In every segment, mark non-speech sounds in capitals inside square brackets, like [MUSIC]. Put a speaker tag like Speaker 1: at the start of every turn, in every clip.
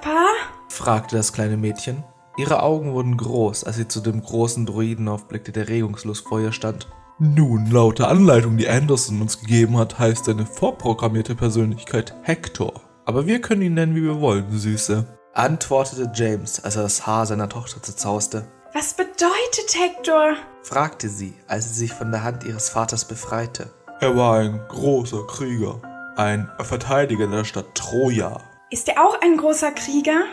Speaker 1: Papa?
Speaker 2: fragte das kleine Mädchen. Ihre Augen wurden groß, als sie zu dem großen Druiden aufblickte, der regungslos vor ihr stand. Nun, laut der Anleitung, die Anderson uns gegeben hat, heißt seine vorprogrammierte Persönlichkeit Hector. Aber wir können ihn nennen, wie wir wollen, Süße. Antwortete James, als er das Haar seiner Tochter zerzauste.
Speaker 1: Was bedeutet Hector?
Speaker 2: fragte sie, als sie sich von der Hand ihres Vaters befreite. Er war ein großer Krieger, ein Verteidiger der Stadt Troja.
Speaker 1: Ist er auch ein großer Krieger?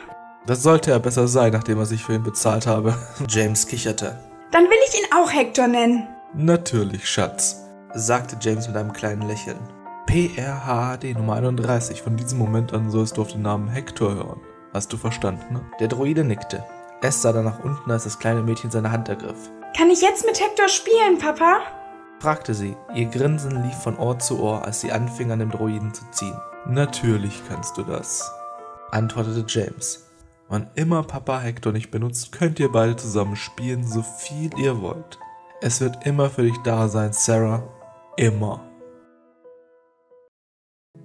Speaker 2: Das sollte er besser sein, nachdem er sich für ihn bezahlt habe. [LAUGHS] James kicherte.
Speaker 1: Dann will ich ihn auch Hector nennen.
Speaker 2: Natürlich, Schatz, sagte James mit einem kleinen Lächeln. PRHD Nummer 31. Von diesem Moment an sollst du auf den Namen Hector hören. Hast du verstanden? Der Droide nickte. Es sah dann nach unten, als das kleine Mädchen seine Hand ergriff.
Speaker 1: Kann ich jetzt mit Hector spielen, Papa?
Speaker 2: fragte sie. Ihr Grinsen lief von Ohr zu Ohr, als sie anfing, an dem Droiden zu ziehen. Natürlich kannst du das, antwortete James. Wann immer Papa Hector nicht benutzt, könnt ihr beide zusammen spielen, so viel ihr wollt. Es wird immer für dich da sein, Sarah. Immer.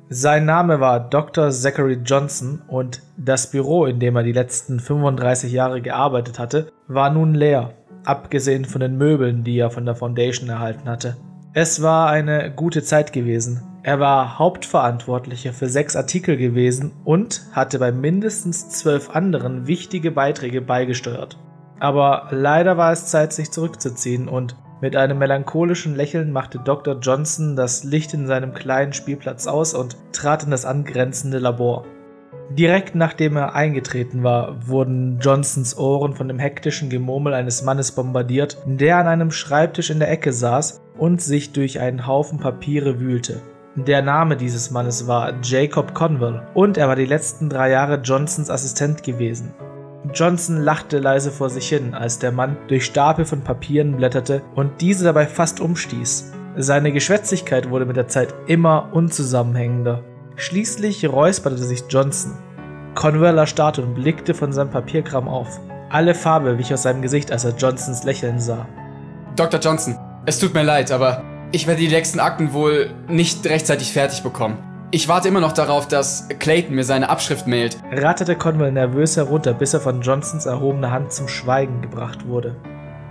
Speaker 2: Sein Name war Dr. Zachary Johnson und das Büro, in dem er die letzten 35 Jahre gearbeitet hatte, war nun leer, abgesehen von den Möbeln, die er von der Foundation erhalten hatte. Es war eine gute Zeit gewesen. Er war Hauptverantwortlicher für sechs Artikel gewesen und hatte bei mindestens zwölf anderen wichtige Beiträge beigesteuert. Aber leider war es Zeit, sich zurückzuziehen und mit einem melancholischen Lächeln machte Dr. Johnson das Licht in seinem kleinen Spielplatz aus und trat in das angrenzende Labor. Direkt nachdem er eingetreten war, wurden Johnsons Ohren von dem hektischen Gemurmel eines Mannes bombardiert, der an einem Schreibtisch in der Ecke saß und sich durch einen Haufen Papiere wühlte. Der Name dieses Mannes war Jacob Conwell und er war die letzten drei Jahre Johnsons Assistent gewesen. Johnson lachte leise vor sich hin, als der Mann durch Stapel von Papieren blätterte und diese dabei fast umstieß. Seine Geschwätzigkeit wurde mit der Zeit immer unzusammenhängender. Schließlich räusperte sich Johnson. Conwell erstarrte und blickte von seinem Papierkram auf. Alle Farbe wich aus seinem Gesicht, als er Johnsons Lächeln sah.
Speaker 3: Dr. Johnson, es tut mir leid, aber ich werde die nächsten Akten wohl nicht rechtzeitig fertig bekommen. Ich warte immer noch darauf, dass Clayton mir seine Abschrift mailt.
Speaker 2: Ratterte Conwell nervös herunter, bis er von Johnsons erhobener Hand zum Schweigen gebracht wurde.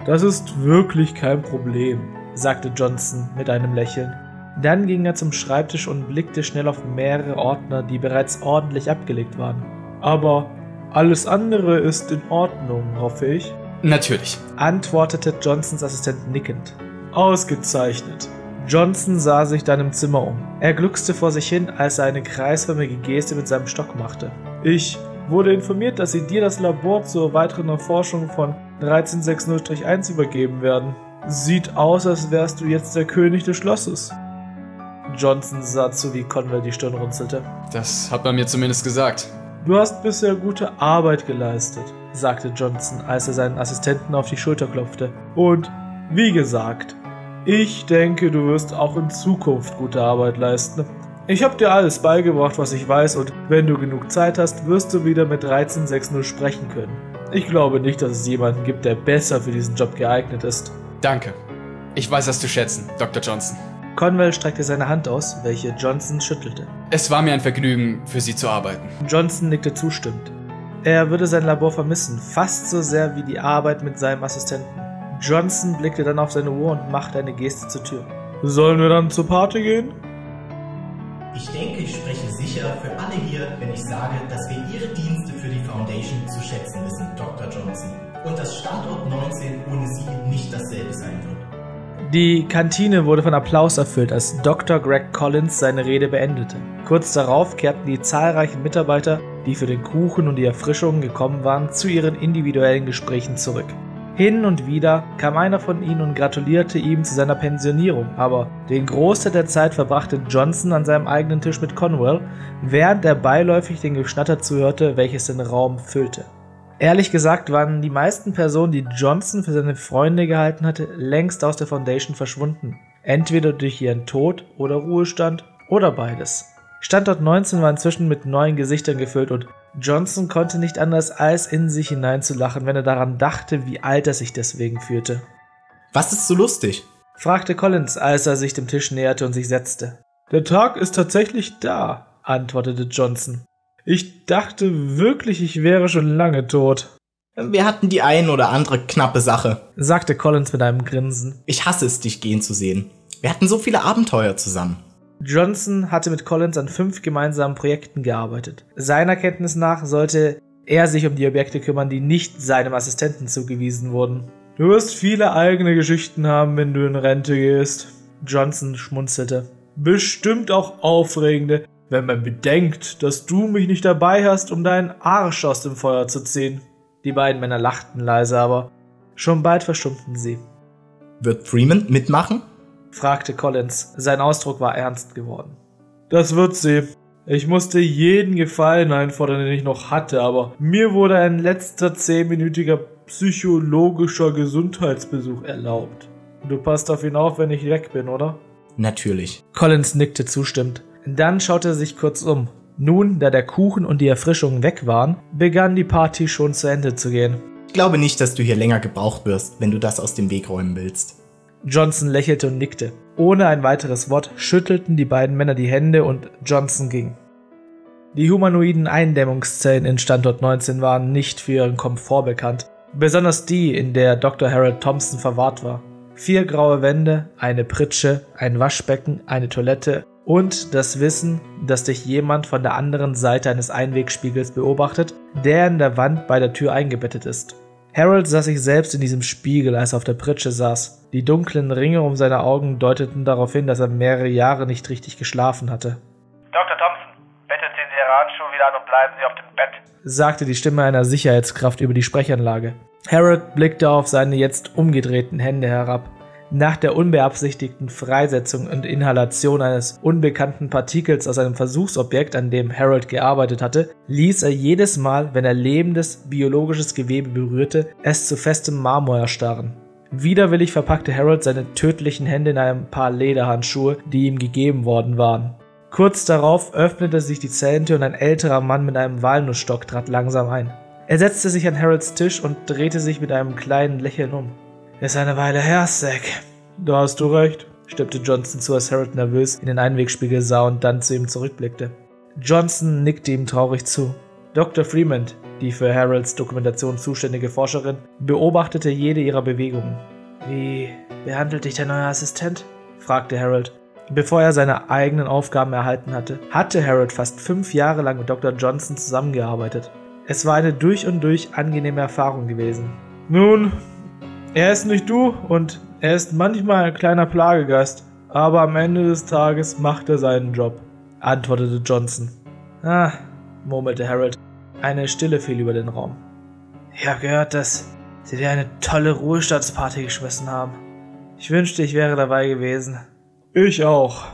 Speaker 2: Das ist wirklich kein Problem, sagte Johnson mit einem Lächeln. Dann ging er zum Schreibtisch und blickte schnell auf mehrere Ordner, die bereits ordentlich abgelegt waren. Aber alles andere ist in Ordnung, hoffe ich.
Speaker 3: Natürlich,
Speaker 2: antwortete Johnsons Assistent nickend. Ausgezeichnet. Johnson sah sich dann im Zimmer um. Er gluckste vor sich hin, als er eine kreisförmige Geste mit seinem Stock machte. Ich wurde informiert, dass sie dir das Labor zur weiteren Erforschung von 1360-1 übergeben werden. Sieht aus, als wärst du jetzt der König des Schlosses. Johnson sah zu, wie Conwell die Stirn runzelte.
Speaker 3: Das hat man mir zumindest gesagt.
Speaker 2: Du hast bisher gute Arbeit geleistet, sagte Johnson, als er seinen Assistenten auf die Schulter klopfte. Und wie gesagt, ich denke, du wirst auch in Zukunft gute Arbeit leisten. Ich habe dir alles beigebracht, was ich weiß, und wenn du genug Zeit hast, wirst du wieder mit 1360 sprechen können. Ich glaube nicht, dass es jemanden gibt, der besser für diesen Job geeignet ist.
Speaker 3: Danke. Ich weiß das zu schätzen, Dr. Johnson.
Speaker 2: Conwell streckte seine Hand aus, welche Johnson schüttelte.
Speaker 3: Es war mir ein Vergnügen, für Sie zu arbeiten.
Speaker 2: Johnson nickte zustimmend. Er würde sein Labor vermissen, fast so sehr wie die Arbeit mit seinem Assistenten. Johnson blickte dann auf seine Uhr und machte eine Geste zur Tür. Sollen wir dann zur Party gehen?
Speaker 4: Ich denke, ich spreche sicher für alle hier, wenn ich sage, dass wir Ihre Dienste für die Foundation zu schätzen wissen, Dr. Johnson. Und dass Standort 19 ohne Sie nicht dasselbe sein wird.
Speaker 2: Die Kantine wurde von Applaus erfüllt, als Dr. Greg Collins seine Rede beendete. Kurz darauf kehrten die zahlreichen Mitarbeiter, die für den Kuchen und die Erfrischungen gekommen waren, zu ihren individuellen Gesprächen zurück. Hin und wieder kam einer von ihnen und gratulierte ihm zu seiner Pensionierung, aber den Großteil der Zeit verbrachte Johnson an seinem eigenen Tisch mit Conwell, während er beiläufig den Geschnatter zuhörte, welches den Raum füllte. Ehrlich gesagt waren die meisten Personen, die Johnson für seine Freunde gehalten hatte, längst aus der Foundation verschwunden. Entweder durch ihren Tod oder Ruhestand oder beides. Standort 19 war inzwischen mit neuen Gesichtern gefüllt und Johnson konnte nicht anders als in sich hineinzulachen, wenn er daran dachte, wie alt er sich deswegen fühlte.
Speaker 5: Was ist so lustig?
Speaker 2: fragte Collins, als er sich dem Tisch näherte und sich setzte. Der Tag ist tatsächlich da, antwortete Johnson. Ich dachte wirklich, ich wäre schon lange tot.
Speaker 5: Wir hatten die ein oder andere knappe Sache,
Speaker 2: sagte Collins mit einem Grinsen.
Speaker 5: Ich hasse es, dich gehen zu sehen. Wir hatten so viele Abenteuer zusammen.
Speaker 2: Johnson hatte mit Collins an fünf gemeinsamen Projekten gearbeitet. Seiner Kenntnis nach sollte er sich um die Objekte kümmern, die nicht seinem Assistenten zugewiesen wurden. Du wirst viele eigene Geschichten haben, wenn du in Rente gehst. Johnson schmunzelte. Bestimmt auch aufregende, wenn man bedenkt, dass du mich nicht dabei hast, um deinen Arsch aus dem Feuer zu ziehen. Die beiden Männer lachten leise, aber schon bald verstummten sie.
Speaker 5: Wird Freeman mitmachen?
Speaker 2: Fragte Collins. Sein Ausdruck war ernst geworden. Das wird sie. Ich musste jeden Gefallen einfordern, den ich noch hatte, aber mir wurde ein letzter zehnminütiger psychologischer Gesundheitsbesuch erlaubt. Du passt auf ihn auf, wenn ich weg bin, oder?
Speaker 5: Natürlich.
Speaker 2: Collins nickte zustimmend. Dann schaute er sich kurz um. Nun, da der Kuchen und die Erfrischung weg waren, begann die Party schon zu Ende zu gehen.
Speaker 5: Ich glaube nicht, dass du hier länger gebraucht wirst, wenn du das aus dem Weg räumen willst.
Speaker 2: Johnson lächelte und nickte. Ohne ein weiteres Wort schüttelten die beiden Männer die Hände und Johnson ging. Die humanoiden Eindämmungszellen in Standort 19 waren nicht für ihren Komfort bekannt, besonders die, in der Dr. Harold Thompson verwahrt war. Vier graue Wände, eine Pritsche, ein Waschbecken, eine Toilette und das Wissen, dass dich jemand von der anderen Seite eines Einwegspiegels beobachtet, der in der Wand bei der Tür eingebettet ist. Harold sah sich selbst in diesem Spiegel, als er auf der Pritsche saß. Die dunklen Ringe um seine Augen deuteten darauf hin, dass er mehrere Jahre nicht richtig geschlafen hatte.
Speaker 6: Dr. Thompson, bitte ziehen Sie Ihre Handschuhe wieder an und bleiben Sie auf dem Bett,
Speaker 2: sagte die Stimme einer Sicherheitskraft über die Sprechanlage. Harold blickte auf seine jetzt umgedrehten Hände herab. Nach der unbeabsichtigten Freisetzung und Inhalation eines unbekannten Partikels aus einem Versuchsobjekt, an dem Harold gearbeitet hatte, ließ er jedes Mal, wenn er lebendes biologisches Gewebe berührte, es zu festem Marmor erstarren. Widerwillig verpackte Harold seine tödlichen Hände in ein paar Lederhandschuhe, die ihm gegeben worden waren. Kurz darauf öffnete sich die Zellentür und ein älterer Mann mit einem Walnussstock trat langsam ein. Er setzte sich an Harolds Tisch und drehte sich mit einem kleinen Lächeln um. Ist eine Weile her, Zack. Da hast du recht, stimmte Johnson zu, als Harold nervös in den Einwegspiegel sah und dann zu ihm zurückblickte. Johnson nickte ihm traurig zu. Dr. Freeman, die für Harolds Dokumentation zuständige Forscherin, beobachtete jede ihrer Bewegungen. Wie behandelt dich dein neuer Assistent? fragte Harold. Bevor er seine eigenen Aufgaben erhalten hatte, hatte Harold fast fünf Jahre lang mit Dr. Johnson zusammengearbeitet. Es war eine durch und durch angenehme Erfahrung gewesen. Nun, er ist nicht du und er ist manchmal ein kleiner Plagegeist, aber am Ende des Tages macht er seinen Job, antwortete Johnson. Ah, murmelte Harold. Eine Stille fiel über den Raum. Ich habe gehört, dass sie dir eine tolle Ruhestandsparty geschmissen haben. Ich wünschte, ich wäre dabei gewesen. Ich auch.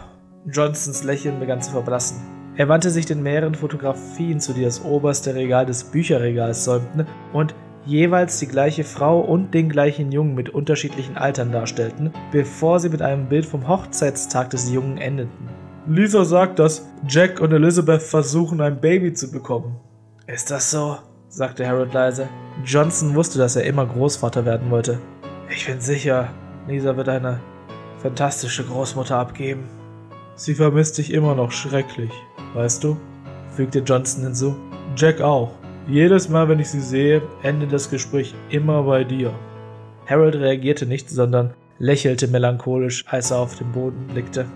Speaker 2: Johnsons Lächeln begann zu verblassen. Er wandte sich den mehreren Fotografien, zu die das oberste Regal des Bücherregals säumten, und jeweils die gleiche Frau und den gleichen Jungen mit unterschiedlichen Altern darstellten, bevor sie mit einem Bild vom Hochzeitstag des Jungen endeten. Lisa sagt, dass Jack und Elizabeth versuchen, ein Baby zu bekommen. Ist das so? sagte Harold leise. Johnson wusste, dass er immer Großvater werden wollte. Ich bin sicher, Lisa wird eine fantastische Großmutter abgeben. Sie vermisst dich immer noch schrecklich, weißt du? fügte Johnson hinzu. Jack auch. Jedes Mal, wenn ich sie sehe, endet das Gespräch immer bei dir. Harold reagierte nicht, sondern lächelte melancholisch, als er auf den Boden blickte.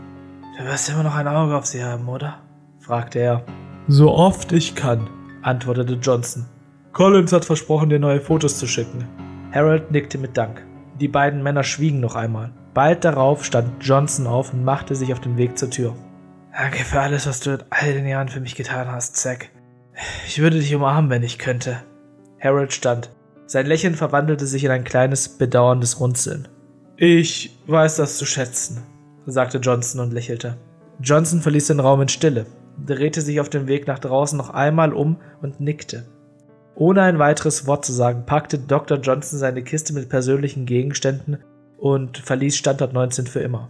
Speaker 2: Du wirst immer noch ein Auge auf sie haben, oder? fragte er. So oft ich kann, antwortete Johnson. Collins hat versprochen, dir neue Fotos zu schicken. Harold nickte mit Dank. Die beiden Männer schwiegen noch einmal. Bald darauf stand Johnson auf und machte sich auf den Weg zur Tür. Danke für alles, was du in all den Jahren für mich getan hast, Zack. Ich würde dich umarmen, wenn ich könnte. Harold stand. Sein Lächeln verwandelte sich in ein kleines, bedauerndes Runzeln. Ich weiß das zu schätzen, sagte Johnson und lächelte. Johnson verließ den Raum in Stille, drehte sich auf dem Weg nach draußen noch einmal um und nickte. Ohne ein weiteres Wort zu sagen, packte Dr. Johnson seine Kiste mit persönlichen Gegenständen und verließ Standort 19 für immer.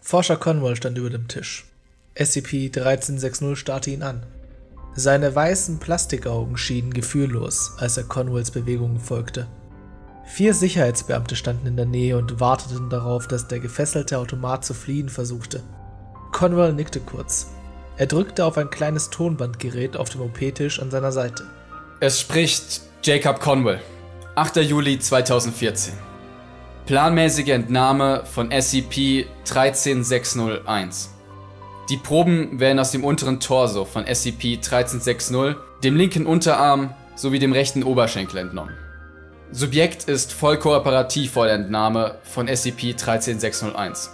Speaker 2: Forscher Conwell stand über dem Tisch. SCP-1360 starrte ihn an. Seine weißen Plastikaugen schienen gefühllos, als er Conwells Bewegungen folgte. Vier Sicherheitsbeamte standen in der Nähe und warteten darauf, dass der gefesselte Automat zu fliehen versuchte. Conwell nickte kurz. Er drückte auf ein kleines Tonbandgerät auf dem OP-Tisch an seiner Seite.
Speaker 3: Es spricht Jacob Conwell. 8. Juli 2014. Planmäßige Entnahme von SCP-13601. Die Proben werden aus dem unteren Torso von SCP-1360, dem linken Unterarm sowie dem rechten Oberschenkel entnommen. Subjekt ist voll kooperativ vor der Entnahme von SCP-13601.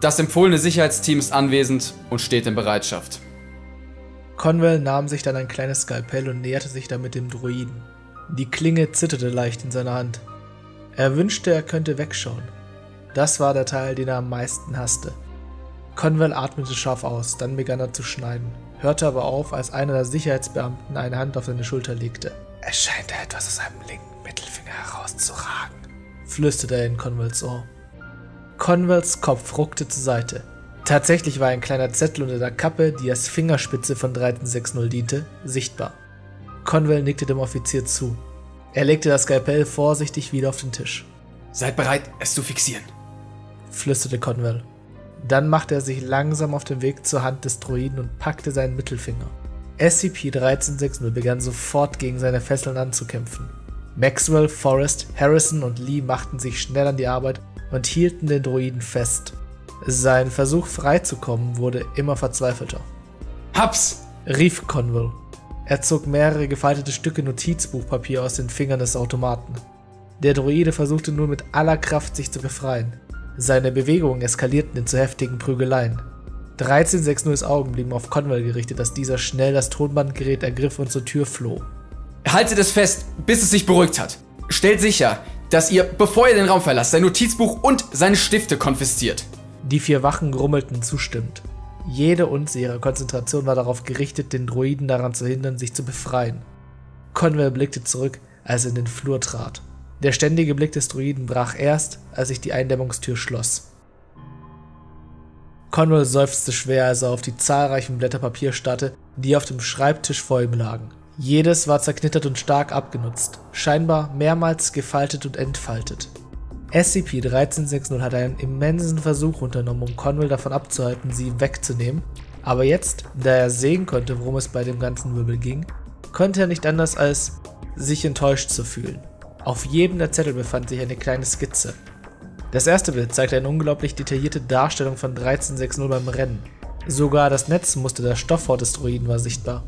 Speaker 3: Das empfohlene Sicherheitsteam ist anwesend und steht in Bereitschaft.
Speaker 2: Conwell nahm sich dann ein kleines Skalpell und näherte sich damit dem Druiden. Die Klinge zitterte leicht in seiner Hand. Er wünschte, er könnte wegschauen. Das war der Teil, den er am meisten hasste. Conwell atmete scharf aus, dann begann er zu schneiden, hörte aber auf, als einer der Sicherheitsbeamten eine Hand auf seine Schulter legte. Es scheint da etwas aus seinem linken Mittelfinger herauszuragen, flüsterte er in Conwells Ohr. Conwells Kopf ruckte zur Seite. Tatsächlich war ein kleiner Zettel unter der Kappe, die als Fingerspitze von 1360 diente, sichtbar. Conwell nickte dem Offizier zu. Er legte das Skalpell vorsichtig wieder auf den Tisch.
Speaker 3: Seid bereit, es zu fixieren,
Speaker 2: flüsterte Conwell. Dann machte er sich langsam auf den Weg zur Hand des Droiden und packte seinen Mittelfinger. SCP-1360 begann sofort gegen seine Fesseln anzukämpfen. Maxwell, Forrest, Harrison und Lee machten sich schnell an die Arbeit und hielten den Droiden fest. Sein Versuch freizukommen wurde immer verzweifelter.
Speaker 3: Hab's!
Speaker 2: rief Conwell. Er zog mehrere gefaltete Stücke Notizbuchpapier aus den Fingern des Automaten. Der Droide versuchte nur mit aller Kraft sich zu befreien. Seine Bewegungen eskalierten in zu heftigen Prügeleien. 1360s Augen blieben auf Conwell gerichtet, dass dieser schnell das Tonbandgerät ergriff und zur Tür floh.
Speaker 3: Haltet es fest, bis es sich beruhigt hat. Stellt sicher, dass ihr, bevor ihr den Raum verlasst, sein Notizbuch und seine Stifte konfisziert.
Speaker 2: Die vier Wachen grummelten zustimmend. Jede Unze ihrer Konzentration war darauf gerichtet, den Droiden daran zu hindern, sich zu befreien. Conwell blickte zurück, als er in den Flur trat. Der ständige Blick des Druiden brach erst, als sich die Eindämmungstür schloss. Conwell seufzte schwer, als er auf die zahlreichen Blätter Papier starrte, die auf dem Schreibtisch vor ihm lagen. Jedes war zerknittert und stark abgenutzt, scheinbar mehrmals gefaltet und entfaltet. SCP-1360 hatte einen immensen Versuch unternommen, um Conwell davon abzuhalten, sie wegzunehmen, aber jetzt, da er sehen konnte, worum es bei dem ganzen Wirbel ging, konnte er nicht anders als sich enttäuscht zu fühlen. Auf jedem der Zettel befand sich eine kleine Skizze. Das erste Bild zeigte eine unglaublich detaillierte Darstellung von 1360 beim Rennen. Sogar das Netzmuster der Stoffhaut des Droiden war sichtbar.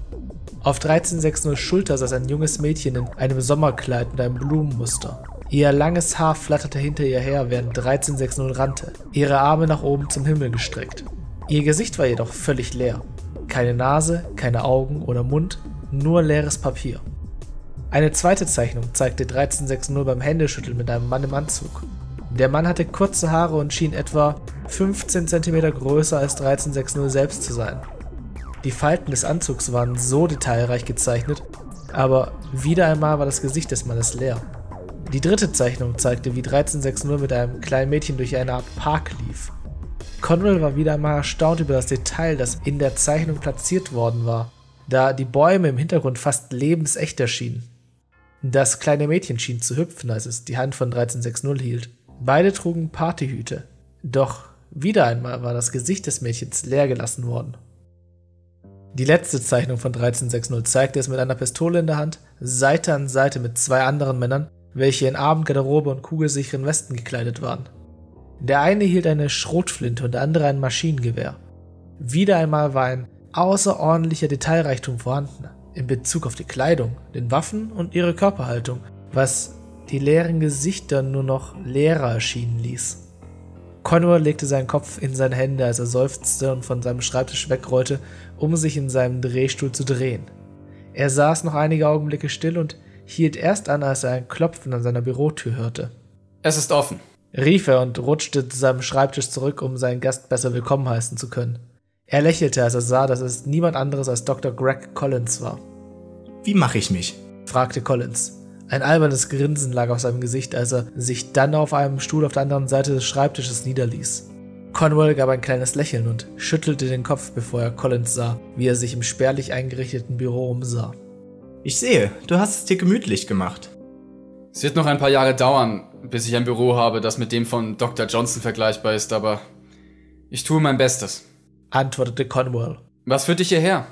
Speaker 2: Auf 1360 Schulter saß ein junges Mädchen in einem Sommerkleid mit einem Blumenmuster. Ihr langes Haar flatterte hinter ihr her, während 1360 rannte, ihre Arme nach oben zum Himmel gestreckt. Ihr Gesicht war jedoch völlig leer. Keine Nase, keine Augen oder Mund, nur leeres Papier. Eine zweite Zeichnung zeigte 1360 beim Händeschütteln mit einem Mann im Anzug. Der Mann hatte kurze Haare und schien etwa 15 cm größer als 1360 selbst zu sein. Die Falten des Anzugs waren so detailreich gezeichnet, aber wieder einmal war das Gesicht des Mannes leer. Die dritte Zeichnung zeigte, wie 1360 mit einem kleinen Mädchen durch eine Art Park lief. Conwell war wieder einmal erstaunt über das Detail, das in der Zeichnung platziert worden war, da die Bäume im Hintergrund fast lebensecht erschienen. Das kleine Mädchen schien zu hüpfen, als es die Hand von 1360 hielt. Beide trugen Partyhüte. Doch wieder einmal war das Gesicht des Mädchens leer gelassen worden. Die letzte Zeichnung von 1360 zeigte es mit einer Pistole in der Hand, Seite an Seite mit zwei anderen Männern, welche in Abendgarderobe und kugelsicheren Westen gekleidet waren. Der eine hielt eine Schrotflinte und der andere ein Maschinengewehr. Wieder einmal war ein außerordentlicher Detailreichtum vorhanden in Bezug auf die Kleidung, den Waffen und ihre Körperhaltung, was die leeren Gesichter nur noch leerer erschienen ließ. Connor legte seinen Kopf in seine Hände, als er seufzte und von seinem Schreibtisch wegrollte, um sich in seinem Drehstuhl zu drehen. Er saß noch einige Augenblicke still und hielt erst an, als er ein Klopfen an seiner Bürotür hörte.
Speaker 3: Es ist offen,
Speaker 2: rief er und rutschte zu seinem Schreibtisch zurück, um seinen Gast besser willkommen heißen zu können. Er lächelte, als er sah, dass es niemand anderes als Dr. Greg Collins war.
Speaker 5: Wie mache ich mich?
Speaker 2: fragte Collins. Ein albernes Grinsen lag auf seinem Gesicht, als er sich dann auf einem Stuhl auf der anderen Seite des Schreibtisches niederließ. Conwell gab ein kleines Lächeln und schüttelte den Kopf, bevor er Collins sah, wie er sich im spärlich eingerichteten Büro umsah.
Speaker 5: Ich sehe, du hast es dir gemütlich gemacht.
Speaker 3: Es wird noch ein paar Jahre dauern, bis ich ein Büro habe, das mit dem von Dr. Johnson vergleichbar ist, aber ich tue mein Bestes.
Speaker 2: Antwortete Conwell.
Speaker 3: Was führt dich hierher?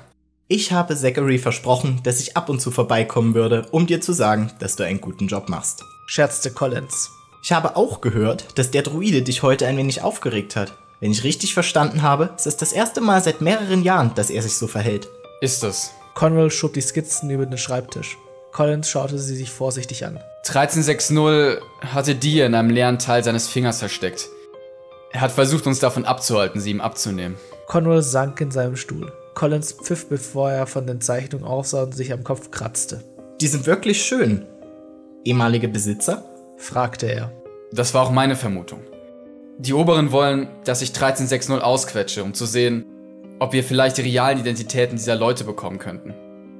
Speaker 5: Ich habe Zachary versprochen, dass ich ab und zu vorbeikommen würde, um dir zu sagen, dass du einen guten Job machst.
Speaker 2: Scherzte Collins.
Speaker 5: Ich habe auch gehört, dass der Druide dich heute ein wenig aufgeregt hat. Wenn ich richtig verstanden habe, ist es das erste Mal seit mehreren Jahren, dass er sich so verhält.
Speaker 3: Ist es.
Speaker 2: Conwell schob die Skizzen über den Schreibtisch. Collins schaute sie sich vorsichtig an.
Speaker 3: 1360 hatte die in einem leeren Teil seines Fingers versteckt. Er hat versucht, uns davon abzuhalten, sie ihm abzunehmen.
Speaker 2: Conwell sank in seinem Stuhl. Collins pfiff, bevor er von den Zeichnungen aufsah und sich am Kopf kratzte.
Speaker 5: Die sind wirklich schön. Ehemalige Besitzer?
Speaker 2: fragte er.
Speaker 3: Das war auch meine Vermutung. Die Oberen wollen, dass ich 1360 ausquetsche, um zu sehen, ob wir vielleicht die realen Identitäten dieser Leute bekommen könnten.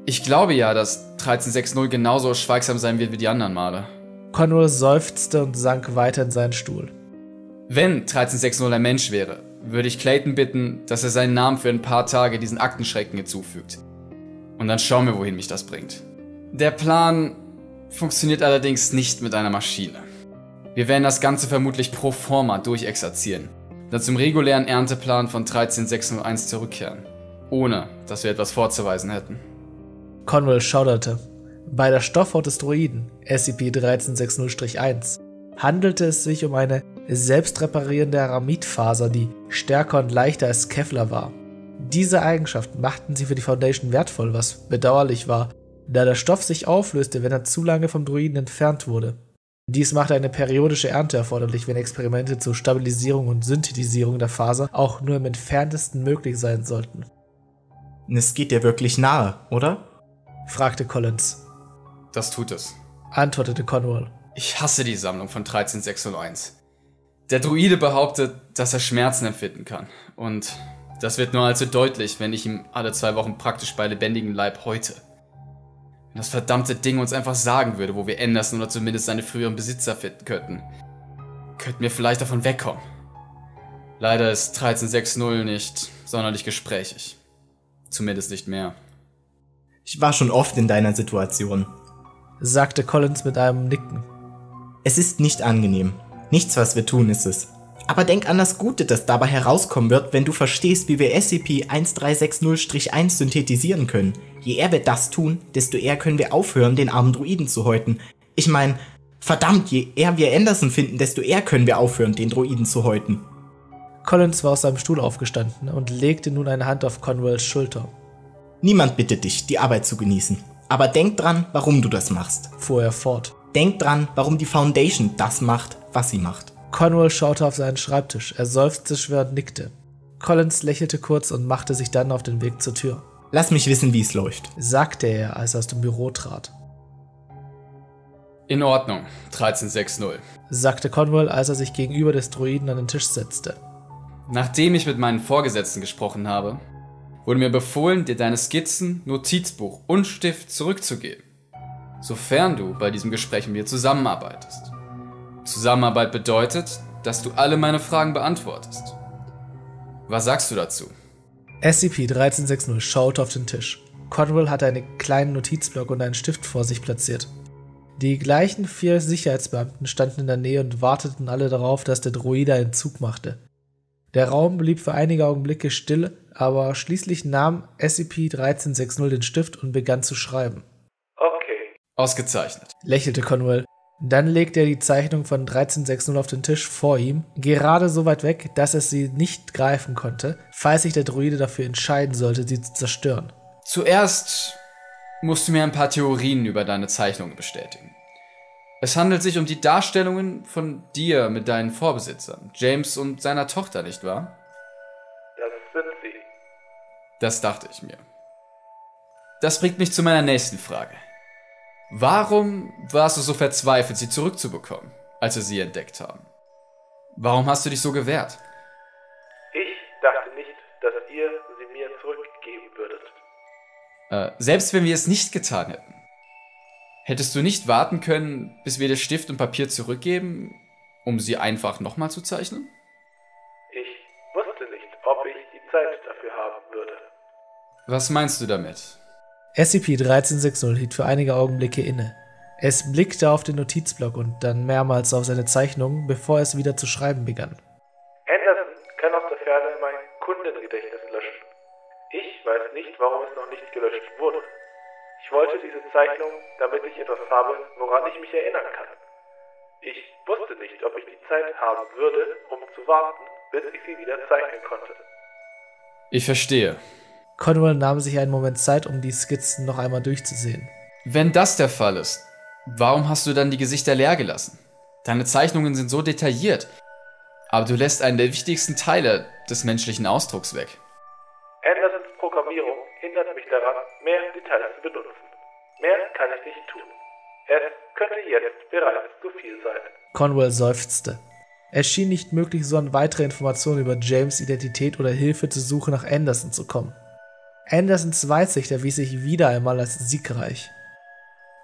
Speaker 3: Ich glaube ja, dass 1360 genauso schweigsam sein wird wie die anderen Male.
Speaker 2: Conwell seufzte und sank weiter in seinen Stuhl.
Speaker 3: Wenn 1360 ein Mensch wäre, würde ich Clayton bitten, dass er seinen Namen für ein paar Tage diesen Aktenschrecken hinzufügt. Und dann schauen wir, wohin mich das bringt. Der Plan funktioniert allerdings nicht mit einer Maschine. Wir werden das Ganze vermutlich pro forma durchexerzieren, dann zum regulären Ernteplan von 13601 zurückkehren, ohne dass wir etwas vorzuweisen hätten.
Speaker 2: Conwell schauderte. Bei der Stoffhaut des Droiden, SCP-1360-1, handelte es sich um eine selbstreparierende Aramidfaser, die stärker und leichter als Kevlar war. Diese Eigenschaften machten sie für die Foundation wertvoll, was bedauerlich war, da der Stoff sich auflöste, wenn er zu lange vom Druiden entfernt wurde. Dies machte eine periodische Ernte erforderlich, wenn Experimente zur Stabilisierung und Synthetisierung der Faser auch nur im entferntesten möglich sein sollten.
Speaker 5: Es geht dir wirklich nahe, oder?
Speaker 2: fragte Collins.
Speaker 3: Das tut es.
Speaker 2: Antwortete Conwell.
Speaker 3: Ich hasse die Sammlung von 13601. Der Druide behauptet, dass er Schmerzen empfinden kann. Und das wird nur allzu deutlich, wenn ich ihm alle zwei Wochen praktisch bei lebendigem Leib heute. Wenn das verdammte Ding uns einfach sagen würde, wo wir Anderson oder zumindest seine früheren Besitzer finden könnten, könnten wir vielleicht davon wegkommen. Leider ist 1360 nicht sonderlich gesprächig. Zumindest nicht mehr.
Speaker 5: Ich war schon oft in deiner Situation,
Speaker 2: sagte Collins mit einem Nicken.
Speaker 5: Es ist nicht angenehm. Nichts, was wir tun, ist es. Aber denk an das Gute, das dabei herauskommen wird, wenn du verstehst, wie wir SCP-1360-1 synthetisieren können. Je eher wir das tun, desto eher können wir aufhören, den armen Druiden zu häuten. Ich meine, verdammt, je eher wir Anderson finden, desto eher können wir aufhören, den Druiden zu häuten.
Speaker 2: Collins war aus seinem Stuhl aufgestanden und legte nun eine Hand auf Conwells Schulter.
Speaker 5: Niemand bittet dich, die Arbeit zu genießen. Aber denk dran, warum du das machst.
Speaker 2: Fuhr er fort.
Speaker 5: Denk dran, warum die Foundation das macht, was sie macht.
Speaker 2: Conwell schaute auf seinen Schreibtisch. Er seufzte schwer und nickte. Collins lächelte kurz und machte sich dann auf den Weg zur Tür.
Speaker 5: Lass mich wissen, wie es läuft,
Speaker 2: sagte er, als er aus dem Büro trat.
Speaker 3: In Ordnung, 1360,
Speaker 2: sagte Conwell, als er sich gegenüber des Druiden an den Tisch setzte.
Speaker 3: Nachdem ich mit meinen Vorgesetzten gesprochen habe, wurde mir befohlen, dir deine Skizzen, Notizbuch und Stift zurückzugeben, sofern du bei diesem Gespräch mit mir zusammenarbeitest. Zusammenarbeit bedeutet, dass du alle meine Fragen beantwortest. Was sagst du dazu?
Speaker 2: SCP-1360 schaute auf den Tisch. Conwell hatte einen kleinen Notizblock und einen Stift vor sich platziert. Die gleichen vier Sicherheitsbeamten standen in der Nähe und warteten alle darauf, dass der Droide einen Zug machte. Der Raum blieb für einige Augenblicke still, aber schließlich nahm SCP-1360 den Stift und begann zu schreiben.
Speaker 6: Okay.
Speaker 3: Ausgezeichnet,
Speaker 2: lächelte Conwell. Dann legte er die Zeichnung von 1360 auf den Tisch vor ihm, gerade so weit weg, dass er sie nicht greifen konnte, falls sich der Druide dafür entscheiden sollte, sie zu zerstören.
Speaker 3: Zuerst musst du mir ein paar Theorien über deine Zeichnungen bestätigen. Es handelt sich um die Darstellungen von dir mit deinen Vorbesitzern, James und seiner Tochter, nicht wahr?
Speaker 6: Das sind sie.
Speaker 3: Das dachte ich mir. Das bringt mich zu meiner nächsten Frage. Warum warst du so verzweifelt, sie zurückzubekommen, als wir sie entdeckt haben? Warum hast du dich so gewehrt?
Speaker 6: Ich dachte nicht, dass ihr sie mir zurückgeben würdet.
Speaker 3: Äh, selbst wenn wir es nicht getan hätten, hättest du nicht warten können, bis wir dir Stift und Papier zurückgeben, um sie einfach nochmal zu zeichnen?
Speaker 6: Ich wusste nicht, ob ich die Zeit dafür haben würde.
Speaker 3: Was meinst du damit?
Speaker 2: SCP-1360 hielt für einige Augenblicke inne. Es blickte auf den Notizblock und dann mehrmals auf seine Zeichnungen, bevor es wieder zu schreiben begann.
Speaker 6: Anderson kann aus der Ferne mein Kundengedächtnis löschen. Ich weiß nicht, warum es noch nicht gelöscht wurde. Ich wollte diese Zeichnung, damit ich etwas habe, woran ich mich erinnern kann. Ich wusste nicht, ob ich die Zeit haben würde, um zu warten, bis ich sie wieder zeichnen konnte.
Speaker 3: Ich verstehe.
Speaker 2: Conwell nahm sich einen Moment Zeit, um die Skizzen noch einmal durchzusehen.
Speaker 3: Wenn das der Fall ist, warum hast du dann die Gesichter leer gelassen? Deine Zeichnungen sind so detailliert, aber du lässt einen der wichtigsten Teile des menschlichen Ausdrucks weg.
Speaker 6: Andersons Programmierung hindert mich daran, mehr Details zu benutzen. Mehr kann ich nicht tun. Es könnte jetzt bereits zu viel sein.
Speaker 2: Conwell seufzte. Es schien nicht möglich, so an weitere Informationen über James' Identität oder Hilfe zur Suche nach Anderson zu kommen. Andersons Weitsicht erwies sich wieder einmal als siegreich.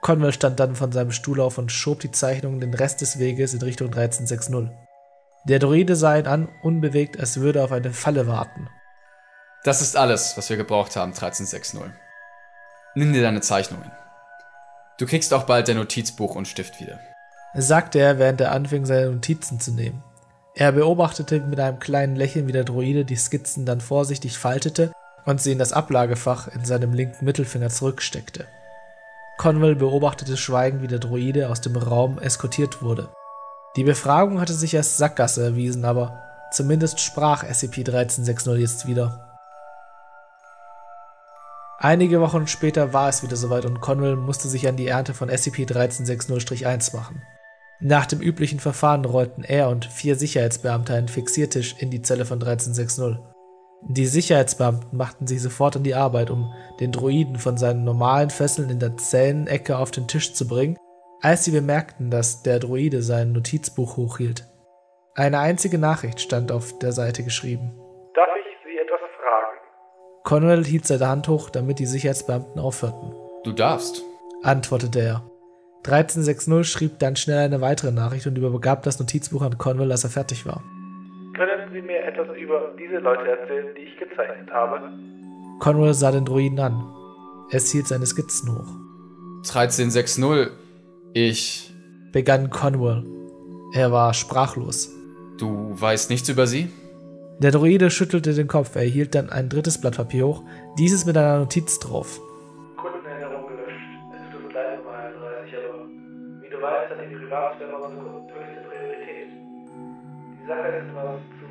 Speaker 2: Conwell stand dann von seinem Stuhl auf und schob die Zeichnungen den Rest des Weges in Richtung 1360. Der Droide sah ihn an, unbewegt, als würde er auf eine Falle warten.
Speaker 3: Das ist alles, was wir gebraucht haben, 1360. Nimm dir deine Zeichnungen. Du kriegst auch bald dein Notizbuch und Stift wieder.
Speaker 2: sagte er, während er anfing, seine Notizen zu nehmen. Er beobachtete mit einem kleinen Lächeln, wie der Droide die Skizzen dann vorsichtig faltete und sie in das Ablagefach in seinem linken Mittelfinger zurücksteckte. Conwell beobachtete schweigend, wie der Droide aus dem Raum eskortiert wurde. Die Befragung hatte sich als Sackgasse erwiesen, aber zumindest sprach SCP-1360 jetzt wieder. Einige Wochen später war es wieder soweit und Conwell musste sich an die Ernte von SCP-1360-1 machen. Nach dem üblichen Verfahren rollten er und vier Sicherheitsbeamte einen Fixiertisch in die Zelle von 1360. Die Sicherheitsbeamten machten sich sofort an die Arbeit, um den Droiden von seinen normalen Fesseln in der Zellenecke auf den Tisch zu bringen, als sie bemerkten, dass der Droide sein Notizbuch hochhielt. Eine einzige Nachricht stand auf der Seite geschrieben.
Speaker 6: Darf ich Sie etwas fragen?
Speaker 2: Conwell hielt seine Hand hoch, damit die Sicherheitsbeamten aufhörten.
Speaker 3: Du darfst.
Speaker 2: Antwortete er. 1360 schrieb dann schnell eine weitere Nachricht und übergab das Notizbuch an Conwell, als er fertig war.
Speaker 6: Sie mir etwas über diese Leute erzählen, die ich gezeichnet habe?
Speaker 2: Conwell sah den Druiden an. Er hielt seine Skizzen hoch.
Speaker 3: 1360. Ich.
Speaker 2: Begann Conwell. Er war sprachlos.
Speaker 3: Du weißt nichts über sie?
Speaker 2: Der Druide schüttelte den Kopf. Er hielt dann ein drittes Blatt Papier hoch, dieses mit einer Notiz drauf.
Speaker 6: Kundenerinnerung gelöscht. Es tut mir leid, Nummer 31, aber wie du weißt, hat die Privatsphäre Kunden höchste Priorität. Die Sache ist etwas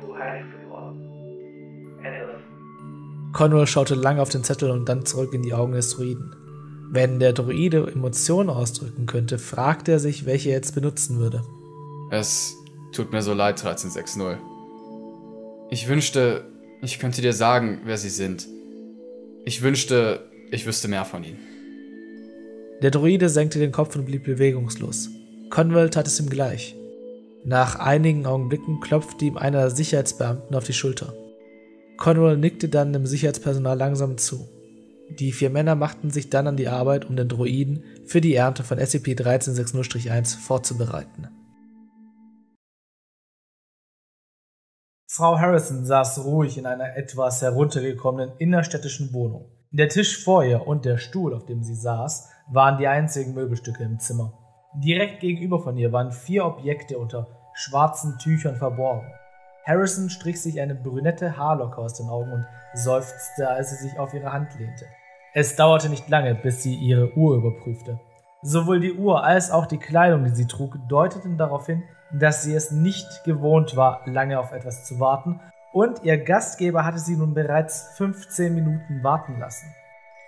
Speaker 2: Conwell schaute lange auf den Zettel und dann zurück in die Augen des Druiden. Wenn der Druide Emotionen ausdrücken könnte, fragte er sich, welche er jetzt benutzen würde.
Speaker 3: Es tut mir so leid, 1360. Ich wünschte, ich könnte dir sagen, wer sie sind. Ich wünschte, ich wüsste mehr von ihnen.
Speaker 2: Der Druide senkte den Kopf und blieb bewegungslos. Conwell tat es ihm gleich. Nach einigen Augenblicken klopfte ihm einer der Sicherheitsbeamten auf die Schulter. Conwell nickte dann dem Sicherheitspersonal langsam zu. Die vier Männer machten sich dann an die Arbeit, um den Droiden für die Ernte von SCP-1360-1 vorzubereiten. Frau Harrison saß ruhig in einer etwas heruntergekommenen innerstädtischen Wohnung. Der Tisch vor ihr und der Stuhl, auf dem sie saß, waren die einzigen Möbelstücke im Zimmer. Direkt gegenüber von ihr waren vier Objekte unter schwarzen Tüchern verborgen. Harrison strich sich eine brünette Haarlocke aus den Augen und seufzte, als sie sich auf ihre Hand lehnte. Es dauerte nicht lange, bis sie ihre Uhr überprüfte. Sowohl die Uhr als auch die Kleidung, die sie trug, deuteten darauf hin, dass sie es nicht gewohnt war, lange auf etwas zu warten, und ihr Gastgeber hatte sie nun bereits 15 Minuten warten lassen.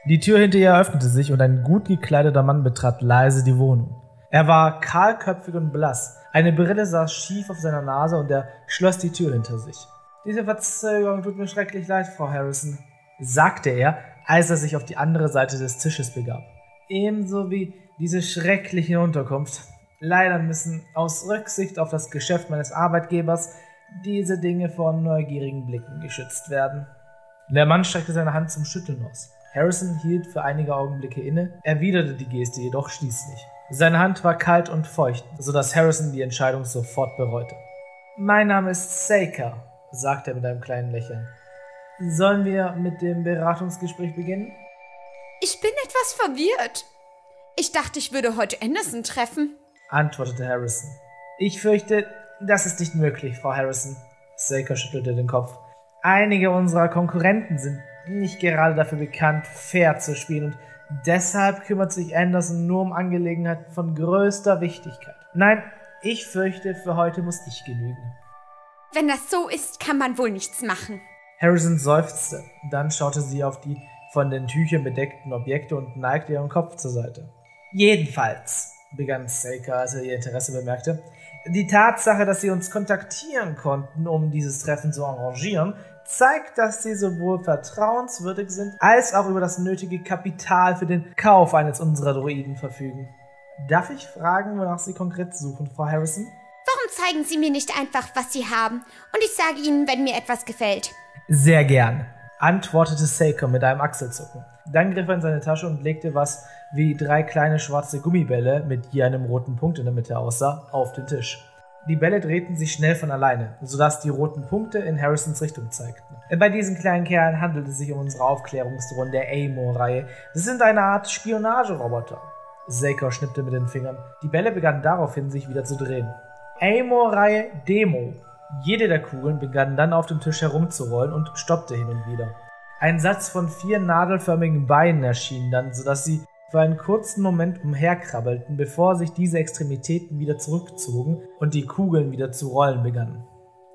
Speaker 2: Die Tür hinter ihr öffnete sich und ein gut gekleideter Mann betrat leise die Wohnung. Er war kahlköpfig und blass, eine Brille saß schief auf seiner Nase und er schloss die Tür hinter sich. Diese Verzögerung tut mir schrecklich leid, Frau Harrison, sagte er, als er sich auf die andere Seite des Tisches begab. Ebenso wie diese schreckliche Unterkunft. Leider müssen aus Rücksicht auf das Geschäft meines Arbeitgebers diese Dinge vor neugierigen Blicken geschützt werden. Der Mann streckte seine Hand zum Schütteln aus. Harrison hielt für einige Augenblicke inne, erwiderte die Geste jedoch schließlich. Seine Hand war kalt und feucht, so dass Harrison die Entscheidung sofort bereute. Mein Name ist Saker, sagte er mit einem kleinen Lächeln. Sollen wir mit dem Beratungsgespräch beginnen?
Speaker 7: Ich bin etwas verwirrt. Ich dachte, ich würde heute Anderson treffen.
Speaker 2: antwortete Harrison. Ich fürchte, das ist nicht möglich, Frau Harrison. Saker schüttelte den Kopf. Einige unserer Konkurrenten sind nicht gerade dafür bekannt, fair zu spielen und deshalb kümmert sich Anderson nur um Angelegenheiten von größter Wichtigkeit. Nein, ich fürchte, für heute muss ich genügen.
Speaker 7: Wenn das so ist, kann man wohl nichts machen.
Speaker 2: Harrison seufzte. Dann schaute sie auf die von den Tüchern bedeckten Objekte und neigte ihren Kopf zur Seite. Jedenfalls, begann Saker, als er ihr Interesse bemerkte, die Tatsache, dass sie uns kontaktieren konnten, um dieses Treffen zu arrangieren, zeigt, dass sie sowohl vertrauenswürdig sind, als auch über das nötige Kapital für den Kauf eines unserer Droiden verfügen. Darf ich fragen, wonach Sie konkret suchen, Frau Harrison?
Speaker 7: Warum zeigen Sie mir nicht einfach, was Sie haben? Und ich sage Ihnen, wenn mir etwas gefällt.
Speaker 2: Sehr gern, antwortete Saker mit einem Achselzucken. Dann griff er in seine Tasche und legte was wie drei kleine schwarze Gummibälle mit je einem roten Punkt in der Mitte aussah, auf den Tisch. Die Bälle drehten sich schnell von alleine, sodass die roten Punkte in Harrisons Richtung zeigten. Bei diesen kleinen Kerlen handelt es sich um unsere Aufklärungsdrohnen der Amor-Reihe. Sie sind eine Art Spionageroboter. Saker schnippte mit den Fingern. Die Bälle begannen daraufhin, sich wieder zu drehen. Amor-Reihe Demo. Jede der Kugeln begann dann auf dem Tisch herumzurollen und stoppte hin und wieder. Ein Satz von vier nadelförmigen Beinen erschien dann, sodass sie für einen kurzen Moment umherkrabbelten, bevor sich diese Extremitäten wieder zurückzogen und die Kugeln wieder zu rollen begannen.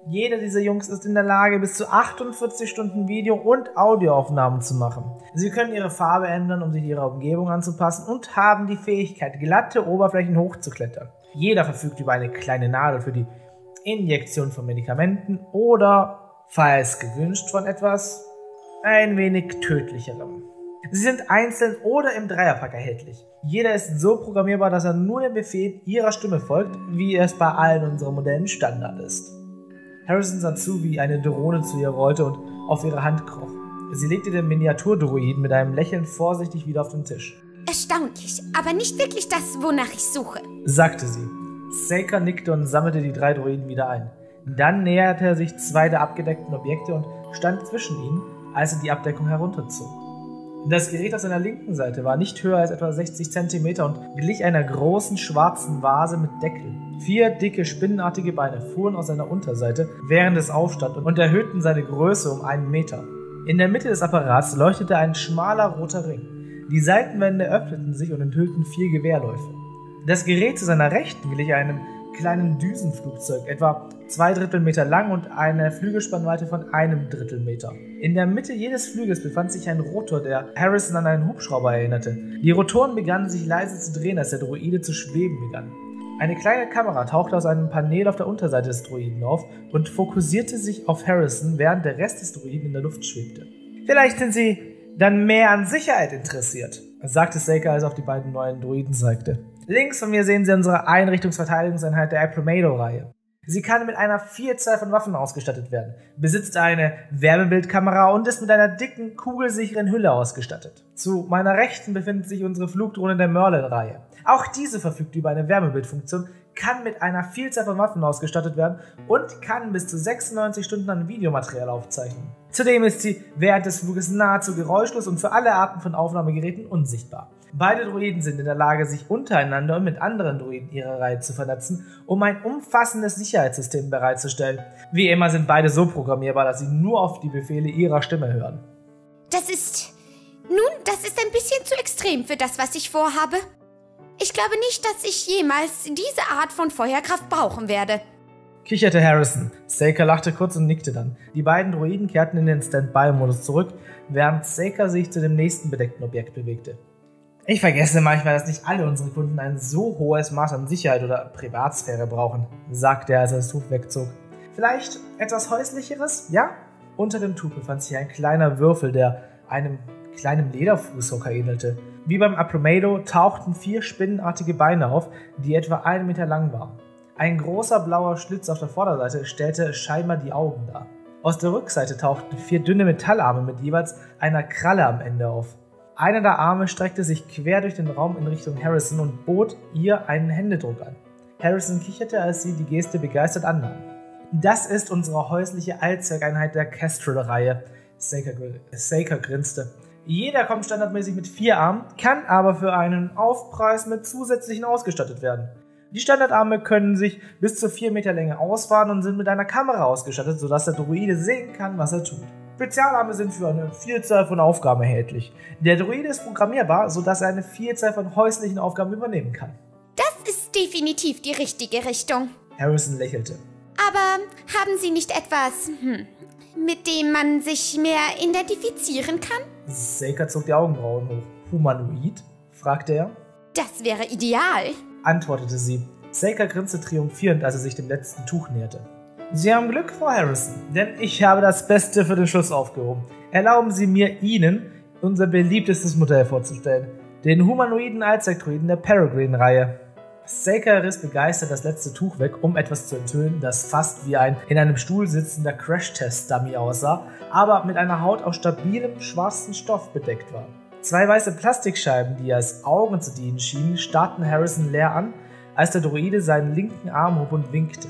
Speaker 2: Jeder dieser Jungs ist in der Lage, bis zu 48 Stunden Video- und Audioaufnahmen zu machen. Sie können ihre Farbe ändern, um sich ihrer Umgebung anzupassen und haben die Fähigkeit, glatte Oberflächen hochzuklettern. Jeder verfügt über eine kleine Nadel für die Injektion von Medikamenten oder, falls gewünscht, von etwas ein wenig tödlicherem. Sie sind einzeln oder im Dreierpack erhältlich. Jeder ist so programmierbar, dass er nur dem Befehl ihrer Stimme folgt, wie es bei allen unseren Modellen Standard ist. Harrison sah zu, wie eine Drohne zu ihr rollte und auf ihre Hand kroch. Sie legte den Miniaturdroiden mit einem Lächeln vorsichtig wieder auf den Tisch.
Speaker 7: Erstaunlich, aber nicht wirklich das, wonach ich suche.
Speaker 2: sagte sie. Saker nickte und sammelte die drei Droiden wieder ein. Dann näherte er sich zwei der abgedeckten Objekte und stand zwischen ihnen, als er die Abdeckung herunterzog. Das Gerät auf seiner linken Seite war nicht höher als etwa 60 cm und glich einer großen schwarzen Vase mit Deckel. Vier dicke, spinnenartige Beine fuhren aus seiner Unterseite, während es aufstand und erhöhten seine Größe um einen Meter. In der Mitte des Apparats leuchtete ein schmaler roter Ring. Die Seitenwände öffneten sich und enthüllten vier Gewehrläufe. Das Gerät zu seiner Rechten glich einem kleinen Düsenflugzeug, etwa zwei Drittel Meter lang und eine Flügelspannweite von einem Drittel Meter. In der Mitte jedes Flügels befand sich ein Rotor, der Harrison an einen Hubschrauber erinnerte. Die Rotoren begannen sich leise zu drehen, als der Droide zu schweben begann. Eine kleine Kamera tauchte aus einem Panel auf der Unterseite des Droiden auf und fokussierte sich auf Harrison, während der Rest des Droiden in der Luft schwebte. Vielleicht sind Sie dann mehr an Sicherheit interessiert, sagte Saker, als er auf die beiden neuen Droiden zeigte. Links von mir sehen Sie unsere Einrichtungsverteidigungseinheit der Apromado-Reihe. Sie kann mit einer Vielzahl von Waffen ausgestattet werden, besitzt eine Wärmebildkamera und ist mit einer dicken, kugelsicheren Hülle ausgestattet. Zu meiner Rechten befindet sich unsere Flugdrohne der Merlin-Reihe. Auch diese verfügt über eine Wärmebildfunktion, kann mit einer Vielzahl von Waffen ausgestattet werden und kann bis zu 96 Stunden an Videomaterial aufzeichnen. Zudem ist sie während des Fluges nahezu geräuschlos und für alle Arten von Aufnahmegeräten unsichtbar. Beide Droiden sind in der Lage, sich untereinander und mit anderen Droiden ihrer Reihe zu vernetzen, um ein umfassendes Sicherheitssystem bereitzustellen. Wie immer sind beide so programmierbar, dass sie nur auf die Befehle ihrer Stimme hören.
Speaker 7: Das ist. Nun, das ist ein bisschen zu extrem für das, was ich vorhabe. Ich glaube nicht, dass ich jemals diese Art von Feuerkraft brauchen werde.
Speaker 2: Kicherte Harrison. Saker lachte kurz und nickte dann. Die beiden Droiden kehrten in den Standby-Modus zurück, während Saker sich zu dem nächsten bedeckten Objekt bewegte. Ich vergesse manchmal, dass nicht alle unsere Kunden ein so hohes Maß an Sicherheit oder Privatsphäre brauchen, sagte er, als er das Tuch wegzog. Vielleicht etwas häuslicheres, ja? Unter dem Tuch befand sich ein kleiner Würfel, der einem kleinen Lederfußhocker ähnelte. Wie beim Apromado tauchten vier spinnenartige Beine auf, die etwa einen Meter lang waren. Ein großer blauer Schlitz auf der Vorderseite stellte scheinbar die Augen dar. Aus der Rückseite tauchten vier dünne Metallarme mit jeweils einer Kralle am Ende auf. Einer der Arme streckte sich quer durch den Raum in Richtung Harrison und bot ihr einen Händedruck an. Harrison kicherte, als sie die Geste begeistert annahm. Das ist unsere häusliche Allzweckeinheit der Kestrel-Reihe. Saker, Saker grinste. Jeder kommt standardmäßig mit vier Armen, kann aber für einen Aufpreis mit zusätzlichen ausgestattet werden. Die Standardarme können sich bis zu 4 Meter Länge ausfahren und sind mit einer Kamera ausgestattet, sodass der Druide sehen kann, was er tut. Spezialarme sind für eine Vielzahl von Aufgaben erhältlich. Der Druide ist programmierbar, sodass er eine Vielzahl von häuslichen Aufgaben übernehmen kann.
Speaker 7: Das ist definitiv die richtige Richtung.
Speaker 2: Harrison lächelte.
Speaker 7: Aber haben Sie nicht etwas, hm, mit dem man sich mehr identifizieren kann?
Speaker 2: Saker zog die Augenbrauen hoch. Humanoid? fragte er.
Speaker 7: Das wäre ideal.
Speaker 2: antwortete sie. Saker grinste triumphierend, als er sich dem letzten Tuch näherte. Sie haben Glück, Frau Harrison, denn ich habe das Beste für den Schluss aufgehoben. Erlauben Sie mir, Ihnen unser beliebtestes Modell vorzustellen. Den humanoiden Allzeitdruiden der Peregrine-Reihe. Saker riss begeistert das letzte Tuch weg, um etwas zu enthüllen, das fast wie ein in einem Stuhl sitzender Crash-Test-Dummy aussah, aber mit einer Haut aus stabilem schwarzen Stoff bedeckt war. Zwei weiße Plastikscheiben, die als Augen zu dienen schienen, starrten Harrison leer an, als der Droide seinen linken Arm hob und winkte.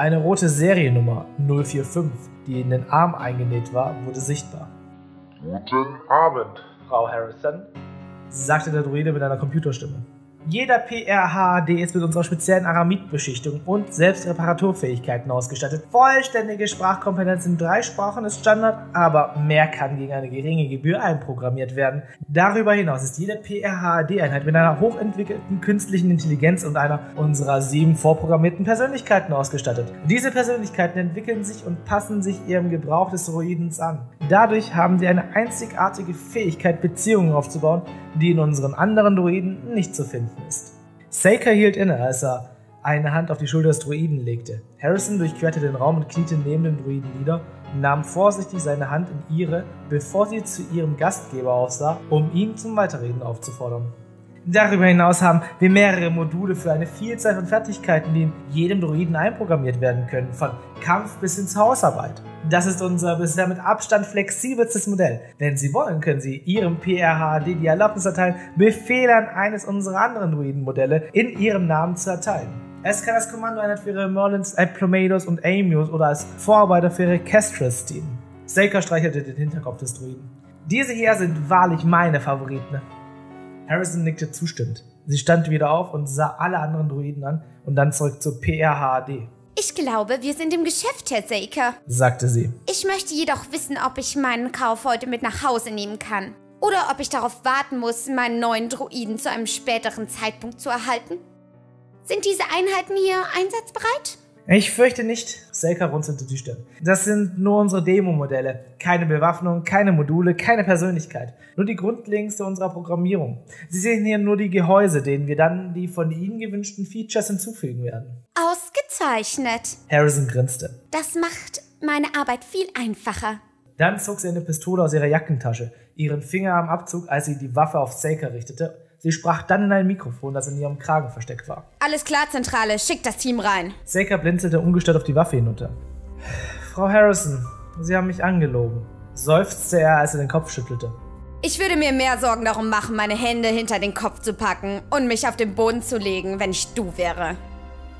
Speaker 2: Eine rote Seriennummer 045, die in den Arm eingenäht war, wurde sichtbar.
Speaker 6: Guten Abend.
Speaker 2: Frau Harrison, sagte der Druide mit einer Computerstimme. Jeder PRHD ist mit unserer speziellen Aramid-Beschichtung und Selbstreparaturfähigkeiten ausgestattet. Vollständige Sprachkompetenz in drei Sprachen ist Standard, aber mehr kann gegen eine geringe Gebühr einprogrammiert werden. Darüber hinaus ist jede PRHD-Einheit mit einer hochentwickelten künstlichen Intelligenz und einer unserer sieben vorprogrammierten Persönlichkeiten ausgestattet. Diese Persönlichkeiten entwickeln sich und passen sich ihrem Gebrauch des Droidens an. Dadurch haben sie eine einzigartige Fähigkeit, Beziehungen aufzubauen, die in unseren anderen Droiden nicht zu finden ist. Saker hielt inne, als er eine Hand auf die Schulter des Droiden legte. Harrison durchquerte den Raum und kniete neben dem Druiden nieder und nahm vorsichtig seine Hand in ihre, bevor sie zu ihrem Gastgeber aufsah, um ihn zum Weiterreden aufzufordern. Darüber hinaus haben wir mehrere Module für eine Vielzahl von Fertigkeiten, die in jedem Druiden einprogrammiert werden können, von Kampf bis zur Hausarbeit. Das ist unser bisher mit Abstand flexibelstes Modell. Wenn Sie wollen, können Sie Ihrem PRHD die Erlaubnis erteilen, Befehle an eines unserer anderen Druidenmodelle in Ihrem Namen zu erteilen. Es kann als Kommandoeinheit für Ihre Merlins, Aplomados und Amius oder als Vorarbeiter für Ihre Kestrels dienen. Saker streichelte den Hinterkopf des Druiden. Diese hier sind wahrlich meine Favoriten. Harrison nickte zustimmend. Sie stand wieder auf und sah alle anderen Druiden an und dann zurück zur PRHD,
Speaker 7: Ich glaube, wir sind im Geschäft, Herr Saker.
Speaker 2: sagte sie.
Speaker 7: Ich möchte jedoch wissen, ob ich meinen Kauf heute mit nach Hause nehmen kann. Oder ob ich darauf warten muss, meinen neuen Druiden zu einem späteren Zeitpunkt zu erhalten. Sind diese Einheiten hier einsatzbereit?
Speaker 2: Ich fürchte nicht, Selka runzelte die Stirn. Das sind nur unsere Demo-Modelle. Keine Bewaffnung, keine Module, keine Persönlichkeit. Nur die grundlegendste unserer Programmierung. Sie sehen hier nur die Gehäuse, denen wir dann die von Ihnen gewünschten Features hinzufügen werden.
Speaker 7: Ausgezeichnet.
Speaker 2: Harrison grinste.
Speaker 7: Das macht meine Arbeit viel einfacher.
Speaker 2: Dann zog sie eine Pistole aus ihrer Jackentasche, ihren Finger am Abzug, als sie die Waffe auf Saker richtete. Sie sprach dann in ein Mikrofon, das in ihrem Kragen versteckt war.
Speaker 7: Alles klar, Zentrale. Schickt das Team rein.
Speaker 2: Saker blinzelte ungestört auf die Waffe hinunter. Frau Harrison, Sie haben mich angelogen, seufzte er, als er den Kopf schüttelte.
Speaker 7: Ich würde mir mehr Sorgen darum machen, meine Hände hinter den Kopf zu packen und mich auf den Boden zu legen, wenn ich du wäre.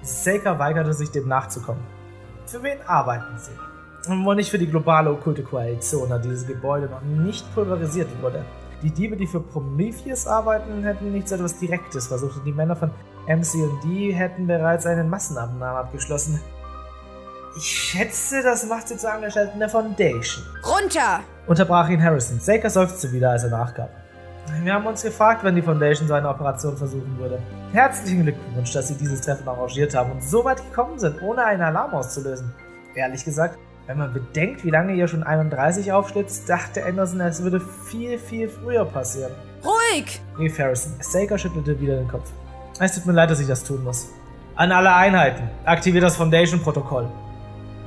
Speaker 2: Saker weigerte sich, dem nachzukommen. Für wen arbeiten Sie? Wohl nicht für die globale okkulte Koalition, da dieses Gebäude noch nicht pulverisiert wurde. Die Diebe, die für Prometheus arbeiten, hätten nichts etwas Direktes versucht und die Männer von MC&D hätten bereits einen Massenabnahme abgeschlossen. Ich schätze, das macht sie zu Angestellten der Foundation.
Speaker 7: Runter!
Speaker 2: Unterbrach ihn Harrison. Saker seufzte wieder, als er nachgab. Wir haben uns gefragt, wann die Foundation so eine Operation versuchen würde. Herzlichen Glückwunsch, dass Sie dieses Treffen arrangiert haben und so weit gekommen sind, ohne einen Alarm auszulösen. Ehrlich gesagt, wenn man bedenkt, wie lange ihr schon 31 aufschlitzt, dachte Anderson, es würde viel, viel früher passieren.
Speaker 7: Ruhig!
Speaker 2: rief Harrison. Saker schüttelte wieder den Kopf. Es tut mir leid, dass ich das tun muss. An alle Einheiten, aktiviert das Foundation-Protokoll.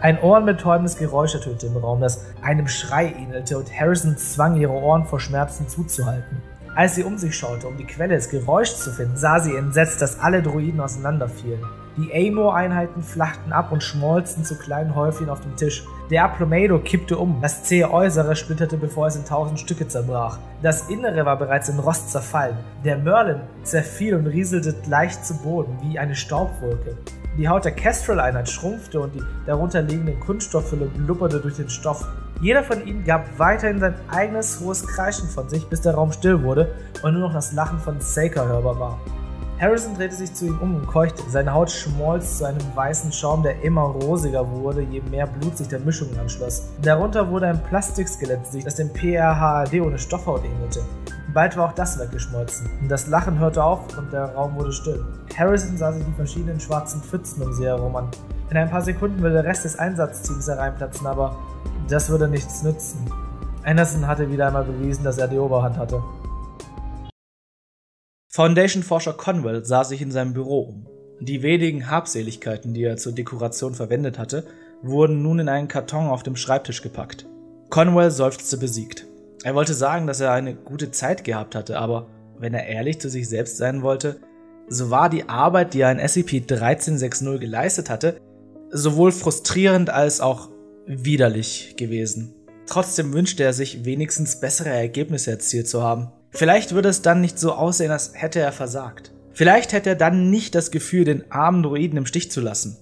Speaker 2: Ein ohrenbetäubendes Geräusch ertönte im Raum, das einem Schrei ähnelte und Harrison zwang, ihre Ohren vor Schmerzen zuzuhalten. Als sie um sich schaute, um die Quelle des Geräuschs zu finden, sah sie entsetzt, dass alle Druiden auseinanderfielen. Die Amor-Einheiten flachten ab und schmolzen zu kleinen Häufchen auf dem Tisch. Der Aplomedo kippte um. Das zähe Äußere splitterte, bevor es in tausend Stücke zerbrach. Das Innere war bereits in Rost zerfallen. Der Merlin zerfiel und rieselte leicht zu Boden, wie eine Staubwolke. Die Haut der Kestrel-Einheit schrumpfte und die darunter liegende Kunststofffülle blubberte durch den Stoff. Jeder von ihnen gab weiterhin sein eigenes hohes Kreischen von sich, bis der Raum still wurde und nur noch das Lachen von Saker hörbar war. Harrison drehte sich zu ihm um und keuchte. Seine Haut schmolz zu einem weißen Schaum, der immer rosiger wurde, je mehr Blut sich der Mischung anschloss. Darunter wurde ein Plastikskelett sich, das dem PRHAD ohne Stoffhaut ähnelte. Bald war auch das weggeschmolzen. Das Lachen hörte auf und der Raum wurde still. Harrison sah sich die verschiedenen schwarzen Pfützen um sie herum an. In ein paar Sekunden würde der Rest des Einsatzteams hereinplatzen, aber das würde nichts nützen. Anderson hatte wieder einmal bewiesen, dass er die Oberhand hatte. Foundation-Forscher Conwell sah sich in seinem Büro um. Die wenigen Habseligkeiten, die er zur Dekoration verwendet hatte, wurden nun in einen Karton auf dem Schreibtisch gepackt. Conwell seufzte besiegt. Er wollte sagen, dass er eine gute Zeit gehabt hatte, aber wenn er ehrlich zu sich selbst sein wollte, so war die Arbeit, die er in SCP-1360 geleistet hatte, sowohl frustrierend als auch widerlich gewesen. Trotzdem wünschte er sich wenigstens bessere Ergebnisse erzielt zu haben. Vielleicht würde es dann nicht so aussehen, als hätte er versagt. Vielleicht hätte er dann nicht das Gefühl, den armen Druiden im Stich zu lassen.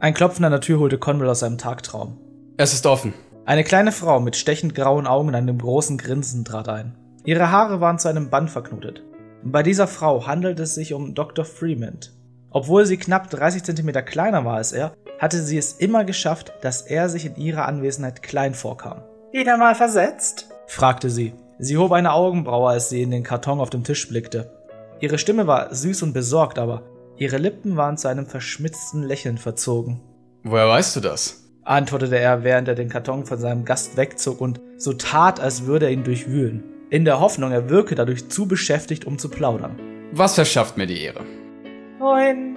Speaker 2: Ein Klopfen an der Tür holte Conwell aus seinem Tagtraum.
Speaker 3: Es ist offen.
Speaker 2: Eine kleine Frau mit stechend grauen Augen und einem großen Grinsen trat ein. Ihre Haare waren zu einem Band verknotet. Bei dieser Frau handelt es sich um Dr. Freeman. Obwohl sie knapp 30 cm kleiner war als er, hatte sie es immer geschafft, dass er sich in ihrer Anwesenheit klein vorkam.
Speaker 1: Wieder mal versetzt?
Speaker 2: fragte sie. Sie hob eine Augenbraue, als sie in den Karton auf dem Tisch blickte. Ihre Stimme war süß und besorgt, aber ihre Lippen waren zu einem verschmitzten Lächeln verzogen.
Speaker 3: Woher weißt du das?
Speaker 2: antwortete er, während er den Karton von seinem Gast wegzog und so tat, als würde er ihn durchwühlen. In der Hoffnung, er wirke dadurch zu beschäftigt, um zu plaudern.
Speaker 3: Was verschafft mir die Ehre?
Speaker 1: Wohin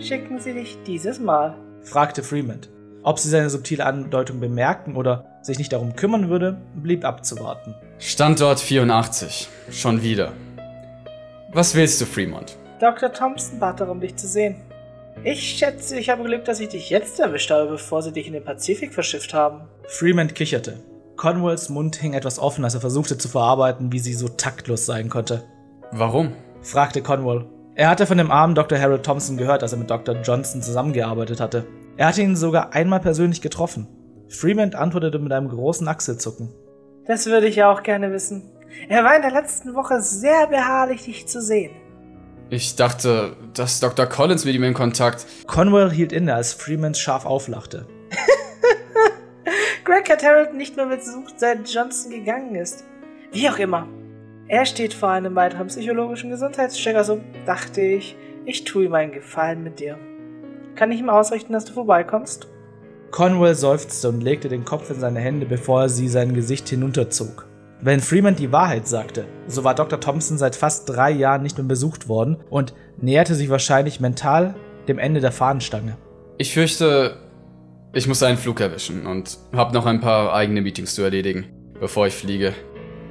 Speaker 1: schicken Sie dich dieses Mal?
Speaker 2: fragte Freeman. Ob sie seine subtile Andeutung bemerken oder sich nicht darum kümmern würde, blieb abzuwarten.
Speaker 3: Standort 84. Schon wieder. Was willst du, Fremont?
Speaker 1: Dr. Thompson bat darum, dich zu sehen. Ich schätze, ich habe Glück, dass ich dich jetzt erwischt habe, bevor sie dich in den Pazifik verschifft haben.
Speaker 2: Freeman kicherte. Conwells Mund hing etwas offen, als er versuchte zu verarbeiten, wie sie so taktlos sein konnte.
Speaker 3: Warum?
Speaker 2: fragte Conwell. Er hatte von dem armen Dr. Harold Thompson gehört, als er mit Dr. Johnson zusammengearbeitet hatte. Er hatte ihn sogar einmal persönlich getroffen. Freeman antwortete mit einem großen Achselzucken.
Speaker 1: Das würde ich ja auch gerne wissen. Er war in der letzten Woche sehr beharrlich, dich zu sehen.
Speaker 3: Ich dachte, dass Dr. Collins mit ihm in Kontakt.
Speaker 2: Conwell hielt inne, als Freeman scharf auflachte. [LAUGHS]
Speaker 1: Greg hat Harold nicht mehr besucht, seit Johnson gegangen ist. Wie auch immer. Er steht vor einem weiteren psychologischen Gesundheitscheck, also dachte ich, ich tue ihm einen Gefallen mit dir. Kann ich ihm ausrichten, dass du vorbeikommst?
Speaker 2: Conwell seufzte und legte den Kopf in seine Hände, bevor er sie sein Gesicht hinunterzog. Wenn Freeman die Wahrheit sagte, so war Dr. Thompson seit fast drei Jahren nicht mehr besucht worden und näherte sich wahrscheinlich mental dem Ende der Fahnenstange.
Speaker 3: Ich fürchte, ich muss einen Flug erwischen und habe noch ein paar eigene Meetings zu erledigen, bevor ich fliege.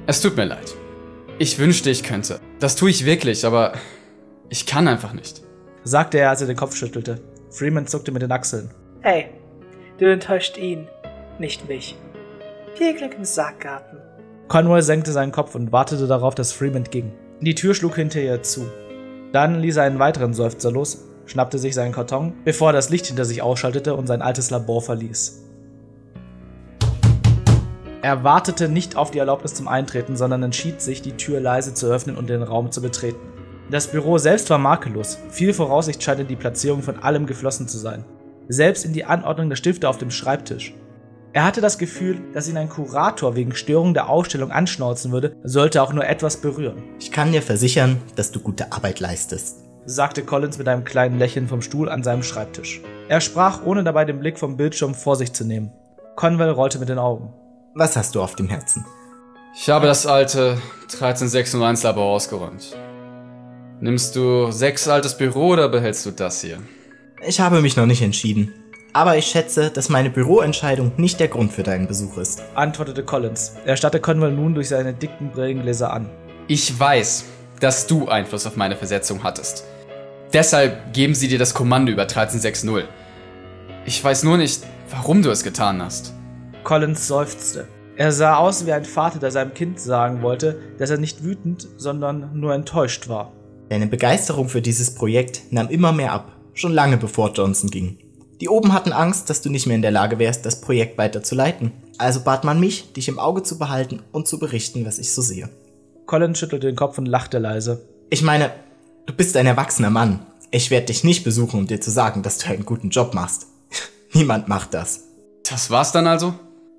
Speaker 3: Es tut mir leid. Ich wünschte, ich könnte. Das tue ich wirklich, aber ich kann einfach nicht.
Speaker 2: Sagte er, als er den Kopf schüttelte. Freeman zuckte mit den Achseln.
Speaker 1: Hey, du enttäuscht ihn, nicht mich. Viel Glück im Sackgarten.
Speaker 2: Conwell senkte seinen Kopf und wartete darauf, dass Freeman ging. Die Tür schlug hinter ihr zu. Dann ließ er einen weiteren Seufzer los, schnappte sich seinen Karton, bevor er das Licht hinter sich ausschaltete und sein altes Labor verließ. Er wartete nicht auf die Erlaubnis zum Eintreten, sondern entschied sich, die Tür leise zu öffnen und den Raum zu betreten. Das Büro selbst war makellos. Viel Voraussicht scheint in die Platzierung von allem geflossen zu sein. Selbst in die Anordnung der Stifte auf dem Schreibtisch. Er hatte das Gefühl, dass ihn ein Kurator wegen Störung der Ausstellung anschnauzen würde, sollte auch nur etwas berühren,
Speaker 5: Ich kann dir versichern, dass du gute Arbeit leistest.
Speaker 2: sagte Collins mit einem kleinen Lächeln vom Stuhl an seinem Schreibtisch. Er sprach, ohne dabei den Blick vom Bildschirm vor sich zu nehmen. Conwell rollte mit den Augen.
Speaker 5: Was hast du auf dem Herzen?
Speaker 3: Ich habe das alte 13601 Labor ausgeräumt. Nimmst du sechs altes Büro oder behältst du das hier?
Speaker 5: Ich habe mich noch nicht entschieden. Aber ich schätze, dass meine Büroentscheidung nicht der Grund für deinen Besuch ist.
Speaker 2: Antwortete Collins. Er starrte Conwell nun durch seine dicken Brillengläser an.
Speaker 3: Ich weiß, dass du Einfluss auf meine Versetzung hattest. Deshalb geben sie dir das Kommando über 1360. Ich weiß nur nicht, warum du es getan hast.
Speaker 2: Collins seufzte. Er sah aus wie ein Vater, der seinem Kind sagen wollte, dass er nicht wütend, sondern nur enttäuscht war.
Speaker 5: Deine Begeisterung für dieses Projekt nahm immer mehr ab, schon lange bevor Johnson ging. Die oben hatten Angst, dass du nicht mehr in der Lage wärst, das Projekt weiter zu leiten. Also bat man mich, dich im Auge zu behalten und zu berichten, was ich so sehe.
Speaker 2: Collins schüttelte den Kopf und lachte leise.
Speaker 5: Ich meine, du bist ein erwachsener Mann. Ich werde dich nicht besuchen, um dir zu sagen, dass du einen guten Job machst. [LAUGHS] Niemand macht das.
Speaker 3: Das war's dann also?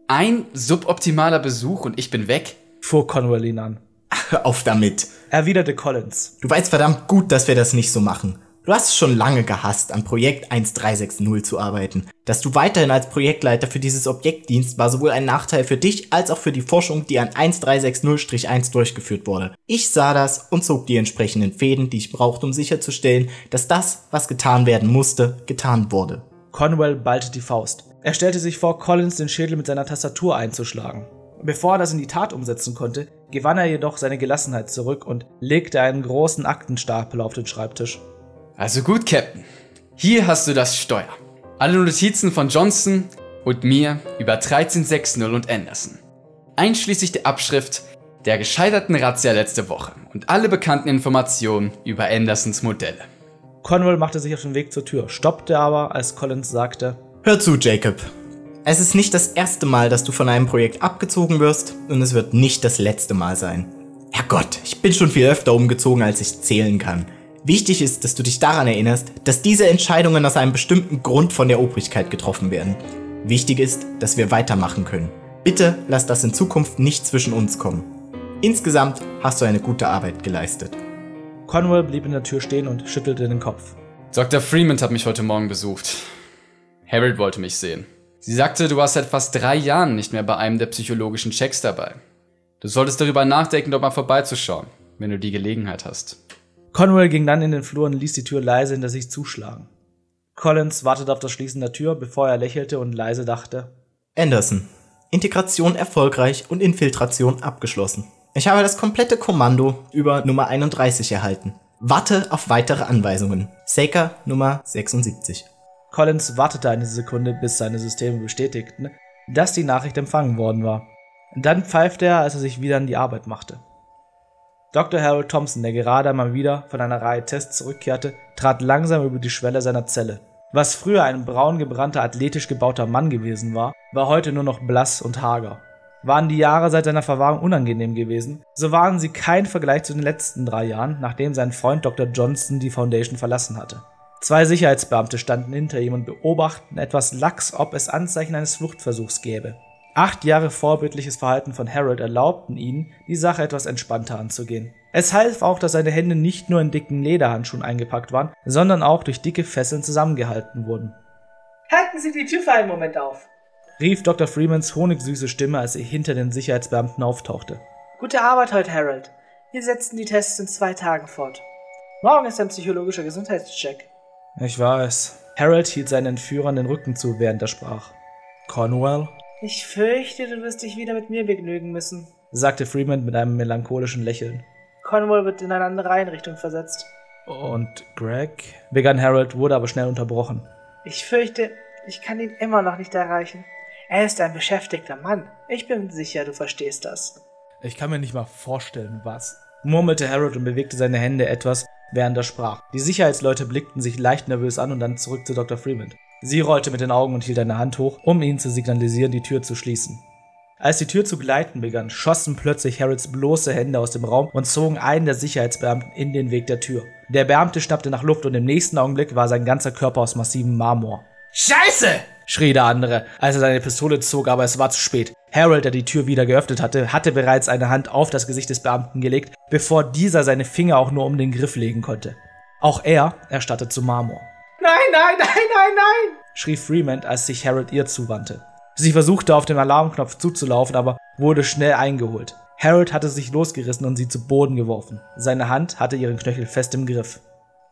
Speaker 3: Ein suboptimaler Besuch und ich bin weg?
Speaker 2: fuhr Conwell ihn an.
Speaker 5: Hör auf damit.
Speaker 2: Erwiderte Collins.
Speaker 5: Du weißt verdammt gut, dass wir das nicht so machen. Du hast es schon lange gehasst, an Projekt 1360 zu arbeiten. Dass du weiterhin als Projektleiter für dieses Objekt dienst, war sowohl ein Nachteil für dich als auch für die Forschung, die an 1360-1 durchgeführt wurde. Ich sah das und zog die entsprechenden Fäden, die ich brauchte, um sicherzustellen, dass das, was getan werden musste, getan wurde.
Speaker 2: Conwell ballte die Faust. Er stellte sich vor, Collins den Schädel mit seiner Tastatur einzuschlagen. Bevor er das in die Tat umsetzen konnte, gewann er jedoch seine Gelassenheit zurück und legte einen großen Aktenstapel auf den Schreibtisch.
Speaker 3: Also gut, Captain. Hier hast du das Steuer. Alle Notizen von Johnson und mir über 1360 und Anderson. Einschließlich der Abschrift der gescheiterten Razzia letzte Woche und alle bekannten Informationen über Andersons Modelle.
Speaker 2: Conwell machte sich auf den Weg zur Tür, stoppte aber, als Collins sagte,
Speaker 5: Hör zu, Jacob. Es ist nicht das erste Mal, dass du von einem Projekt abgezogen wirst und es wird nicht das letzte Mal sein. Herrgott, ich bin schon viel öfter umgezogen, als ich zählen kann. Wichtig ist, dass du dich daran erinnerst, dass diese Entscheidungen aus einem bestimmten Grund von der Obrigkeit getroffen werden. Wichtig ist, dass wir weitermachen können. Bitte lass das in Zukunft nicht zwischen uns kommen. Insgesamt hast du eine gute Arbeit geleistet.
Speaker 2: Conwell blieb in der Tür stehen und schüttelte den Kopf.
Speaker 3: Dr. Freeman hat mich heute Morgen besucht. Harold wollte mich sehen. Sie sagte, du warst seit fast drei Jahren nicht mehr bei einem der psychologischen Checks dabei. Du solltest darüber nachdenken, dort mal vorbeizuschauen, wenn du die Gelegenheit hast.
Speaker 2: Conwell ging dann in den Flur und ließ die Tür leise hinter sich zuschlagen. Collins wartete auf das Schließen der Tür, bevor er lächelte und leise dachte.
Speaker 5: Anderson. Integration erfolgreich und Infiltration abgeschlossen. Ich habe das komplette Kommando über Nummer 31 erhalten. Warte auf weitere Anweisungen. Saker Nummer 76.
Speaker 2: Collins wartete eine Sekunde, bis seine Systeme bestätigten, dass die Nachricht empfangen worden war. Dann pfeifte er, als er sich wieder an die Arbeit machte. Dr. Harold Thompson, der gerade einmal wieder von einer Reihe Tests zurückkehrte, trat langsam über die Schwelle seiner Zelle. Was früher ein braun gebrannter, athletisch gebauter Mann gewesen war, war heute nur noch blass und hager. Waren die Jahre seit seiner Verwahrung unangenehm gewesen, so waren sie kein Vergleich zu den letzten drei Jahren, nachdem sein Freund Dr. Johnson die Foundation verlassen hatte. Zwei Sicherheitsbeamte standen hinter ihm und beobachten etwas lax, ob es Anzeichen eines Fluchtversuchs gäbe. Acht Jahre vorbildliches Verhalten von Harold erlaubten ihnen, die Sache etwas entspannter anzugehen. Es half auch, dass seine Hände nicht nur in dicken Lederhandschuhen eingepackt waren, sondern auch durch dicke Fesseln zusammengehalten wurden.
Speaker 1: Halten Sie die Tür für einen Moment auf,
Speaker 2: rief Dr. Freemans honigsüße Stimme, als er hinter den Sicherheitsbeamten auftauchte.
Speaker 1: Gute Arbeit heute, Harold. Wir setzen die Tests in zwei Tagen fort. Morgen ist ein psychologischer Gesundheitscheck.
Speaker 2: Ich weiß. Harold hielt seinen Entführern den Rücken zu, während er sprach. Cornwell?
Speaker 1: Ich fürchte, du wirst dich wieder mit mir begnügen müssen,
Speaker 2: sagte Freeman mit einem melancholischen Lächeln.
Speaker 1: Cornwall wird in eine andere Einrichtung versetzt.
Speaker 2: Und Greg? begann Harold, wurde aber schnell unterbrochen.
Speaker 1: Ich fürchte, ich kann ihn immer noch nicht erreichen. Er ist ein beschäftigter Mann. Ich bin sicher, du verstehst das.
Speaker 2: Ich kann mir nicht mal vorstellen, was. murmelte Harold und bewegte seine Hände etwas, während er sprach. Die Sicherheitsleute blickten sich leicht nervös an und dann zurück zu Dr. Freeman. Sie rollte mit den Augen und hielt eine Hand hoch, um ihnen zu signalisieren, die Tür zu schließen. Als die Tür zu gleiten begann, schossen plötzlich Harrods bloße Hände aus dem Raum und zogen einen der Sicherheitsbeamten in den Weg der Tür. Der Beamte schnappte nach Luft und im nächsten Augenblick war sein ganzer Körper aus massivem Marmor.
Speaker 5: Scheiße!
Speaker 2: Schrie der andere, als er seine Pistole zog, aber es war zu spät. Harold, der die Tür wieder geöffnet hatte, hatte bereits eine Hand auf das Gesicht des Beamten gelegt, bevor dieser seine Finger auch nur um den Griff legen konnte. Auch er erstarrte zu Marmor.
Speaker 1: Nein, nein, nein, nein, nein!
Speaker 2: schrie Freeman, als sich Harold ihr zuwandte. Sie versuchte auf den Alarmknopf zuzulaufen, aber wurde schnell eingeholt. Harold hatte sich losgerissen und sie zu Boden geworfen. Seine Hand hatte ihren Knöchel fest im Griff.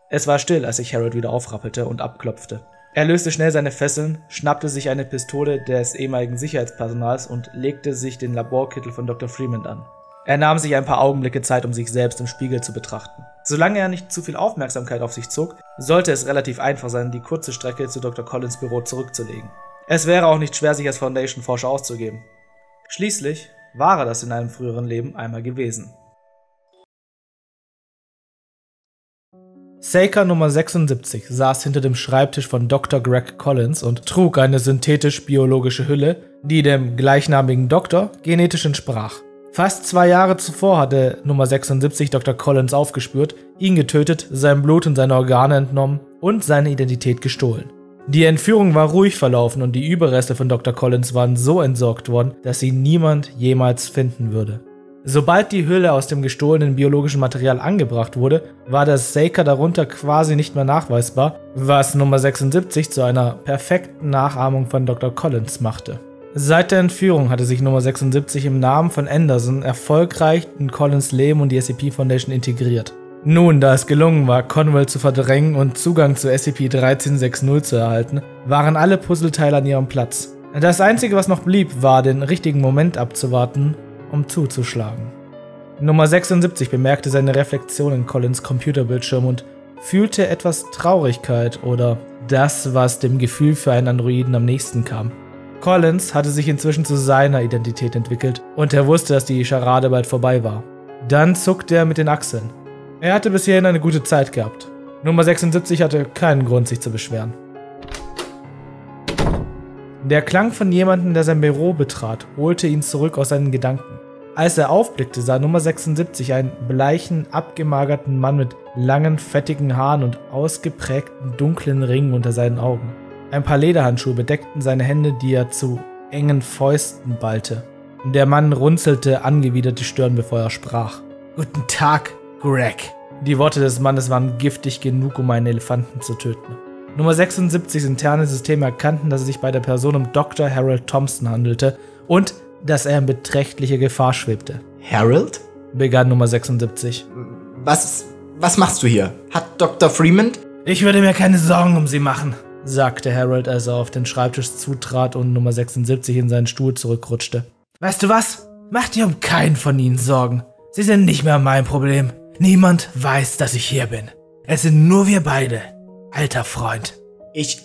Speaker 2: Es war still, als sich Harold wieder aufrappelte und abklopfte. Er löste schnell seine Fesseln, schnappte sich eine Pistole des ehemaligen Sicherheitspersonals und legte sich den Laborkittel von Dr. Freeman an. Er nahm sich ein paar Augenblicke Zeit, um sich selbst im Spiegel zu betrachten. Solange er nicht zu viel Aufmerksamkeit auf sich zog, sollte es relativ einfach sein, die kurze Strecke zu Dr. Collins Büro zurückzulegen. Es wäre auch nicht schwer, sich als Foundation-Forscher auszugeben. Schließlich war er das in einem früheren Leben einmal gewesen. Saker Nummer 76 saß hinter dem Schreibtisch von Dr. Greg Collins und trug eine synthetisch-biologische Hülle, die dem gleichnamigen Doktor genetisch entsprach. Fast zwei Jahre zuvor hatte Nummer 76 Dr. Collins aufgespürt, ihn getötet, sein Blut und seine Organe entnommen und seine Identität gestohlen. Die Entführung war ruhig verlaufen und die Überreste von Dr. Collins waren so entsorgt worden, dass sie niemand jemals finden würde. Sobald die Hülle aus dem gestohlenen biologischen Material angebracht wurde, war das Saker darunter quasi nicht mehr nachweisbar, was Nummer 76 zu einer perfekten Nachahmung von Dr. Collins machte. Seit der Entführung hatte sich Nummer 76 im Namen von Anderson erfolgreich in Collins Leben und die SCP Foundation integriert. Nun, da es gelungen war, Conwell zu verdrängen und Zugang zu SCP-1360 zu erhalten, waren alle Puzzleteile an ihrem Platz. Das einzige, was noch blieb, war, den richtigen Moment abzuwarten, um zuzuschlagen. Nummer 76 bemerkte seine Reflexion in Collins Computerbildschirm und fühlte etwas Traurigkeit oder das, was dem Gefühl für einen Androiden am nächsten kam. Collins hatte sich inzwischen zu seiner Identität entwickelt und er wusste, dass die Scharade bald vorbei war. Dann zuckte er mit den Achseln. Er hatte bis hierhin eine gute Zeit gehabt. Nummer 76 hatte keinen Grund, sich zu beschweren. Der Klang von jemandem, der sein Büro betrat, holte ihn zurück aus seinen Gedanken. Als er aufblickte, sah Nummer 76 einen bleichen, abgemagerten Mann mit langen, fettigen Haaren und ausgeprägten dunklen Ringen unter seinen Augen. Ein paar Lederhandschuhe bedeckten seine Hände, die er zu engen Fäusten ballte. Der Mann runzelte angewidert die Stirn, bevor er sprach. Guten Tag, Greg. Die Worte des Mannes waren giftig genug, um einen Elefanten zu töten. Nummer 76 interne Systeme erkannten, dass es sich bei der Person um Dr. Harold Thompson handelte und dass er in beträchtlicher Gefahr schwebte.
Speaker 5: Harold?
Speaker 2: Begann Nummer 76.
Speaker 5: Was, was machst du hier? Hat Dr. Freeman?
Speaker 2: Ich würde mir keine Sorgen um sie machen, sagte Harold, als er auf den Schreibtisch zutrat und Nummer 76 in seinen Stuhl zurückrutschte. Weißt du was? Mach dir um keinen von ihnen Sorgen. Sie sind nicht mehr mein Problem. Niemand weiß, dass ich hier bin. Es sind nur wir beide. Alter Freund.
Speaker 5: Ich.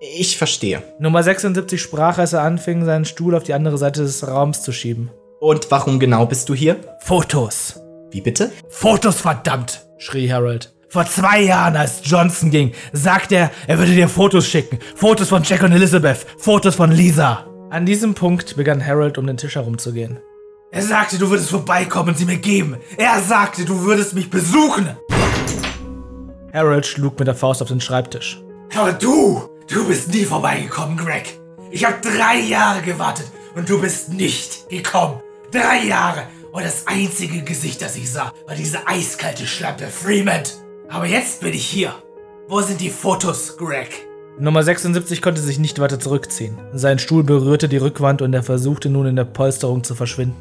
Speaker 5: Ich verstehe.
Speaker 2: Nummer 76 sprach, als er anfing, seinen Stuhl auf die andere Seite des Raums zu schieben.
Speaker 5: Und warum genau bist du hier?
Speaker 2: Fotos.
Speaker 5: Wie bitte?
Speaker 2: Fotos, verdammt! schrie Harold. Vor zwei Jahren, als Johnson ging, sagte er, er würde dir Fotos schicken. Fotos von Jack und Elizabeth. Fotos von Lisa. An diesem Punkt begann Harold um den Tisch herumzugehen. Er sagte, du würdest vorbeikommen und sie mir geben. Er sagte, du würdest mich besuchen. Harold schlug mit der Faust auf den Schreibtisch. Aber du, du bist nie vorbeigekommen, Greg. Ich habe drei Jahre gewartet und du bist nicht gekommen. Drei Jahre. Und das einzige Gesicht, das ich sah, war diese eiskalte Schlampe Freeman. Aber jetzt bin ich hier. Wo sind die Fotos, Greg? Nummer 76 konnte sich nicht weiter zurückziehen. Sein Stuhl berührte die Rückwand und er versuchte nun in der Polsterung zu verschwinden.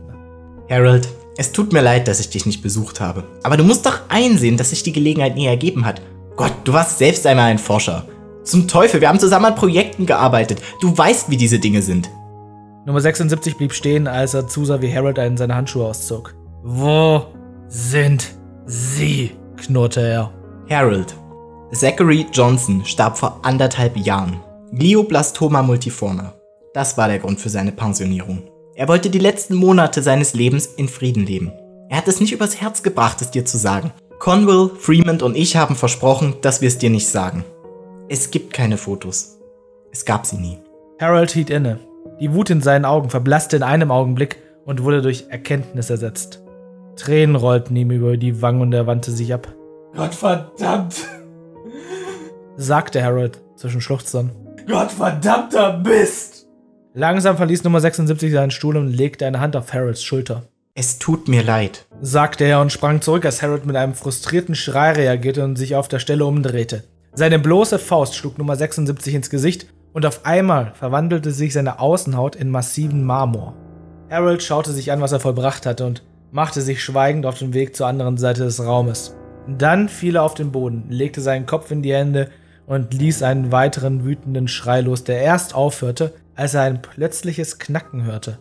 Speaker 5: Harold, es tut mir leid, dass ich dich nicht besucht habe. Aber du musst doch einsehen, dass sich die Gelegenheit nie ergeben hat. Gott, du warst selbst einmal ein Forscher. Zum Teufel, wir haben zusammen an Projekten gearbeitet. Du weißt, wie diese Dinge sind.
Speaker 2: Nummer 76 blieb stehen, als er zusah, wie Harold einen seiner Handschuhe auszog. Wo sind sie? knurrte er.
Speaker 5: Harold. Zachary Johnson starb vor anderthalb Jahren. Glioblastoma multiforme. Das war der Grund für seine Pensionierung. Er wollte die letzten Monate seines Lebens in Frieden leben. Er hat es nicht übers Herz gebracht, es dir zu sagen. Conwell, Freeman und ich haben versprochen, dass wir es dir nicht sagen. Es gibt keine Fotos. Es gab sie nie.
Speaker 2: Harold hielt inne. Die Wut in seinen Augen verblasste in einem Augenblick und wurde durch Erkenntnis ersetzt. Tränen rollten ihm über die Wangen und er wandte sich ab. Gott verdammt! sagte Harold zwischen Schluchzern. Gottverdammter Mist! Langsam verließ Nummer 76 seinen Stuhl und legte eine Hand auf Harolds Schulter.
Speaker 5: Es tut mir leid,
Speaker 2: sagte er und sprang zurück, als Harold mit einem frustrierten Schrei reagierte und sich auf der Stelle umdrehte. Seine bloße Faust schlug Nummer 76 ins Gesicht und auf einmal verwandelte sich seine Außenhaut in massiven Marmor. Harold schaute sich an, was er vollbracht hatte und machte sich schweigend auf den Weg zur anderen Seite des Raumes. Dann fiel er auf den Boden, legte seinen Kopf in die Hände und ließ einen weiteren wütenden Schrei los, der erst aufhörte, als er ein plötzliches Knacken hörte.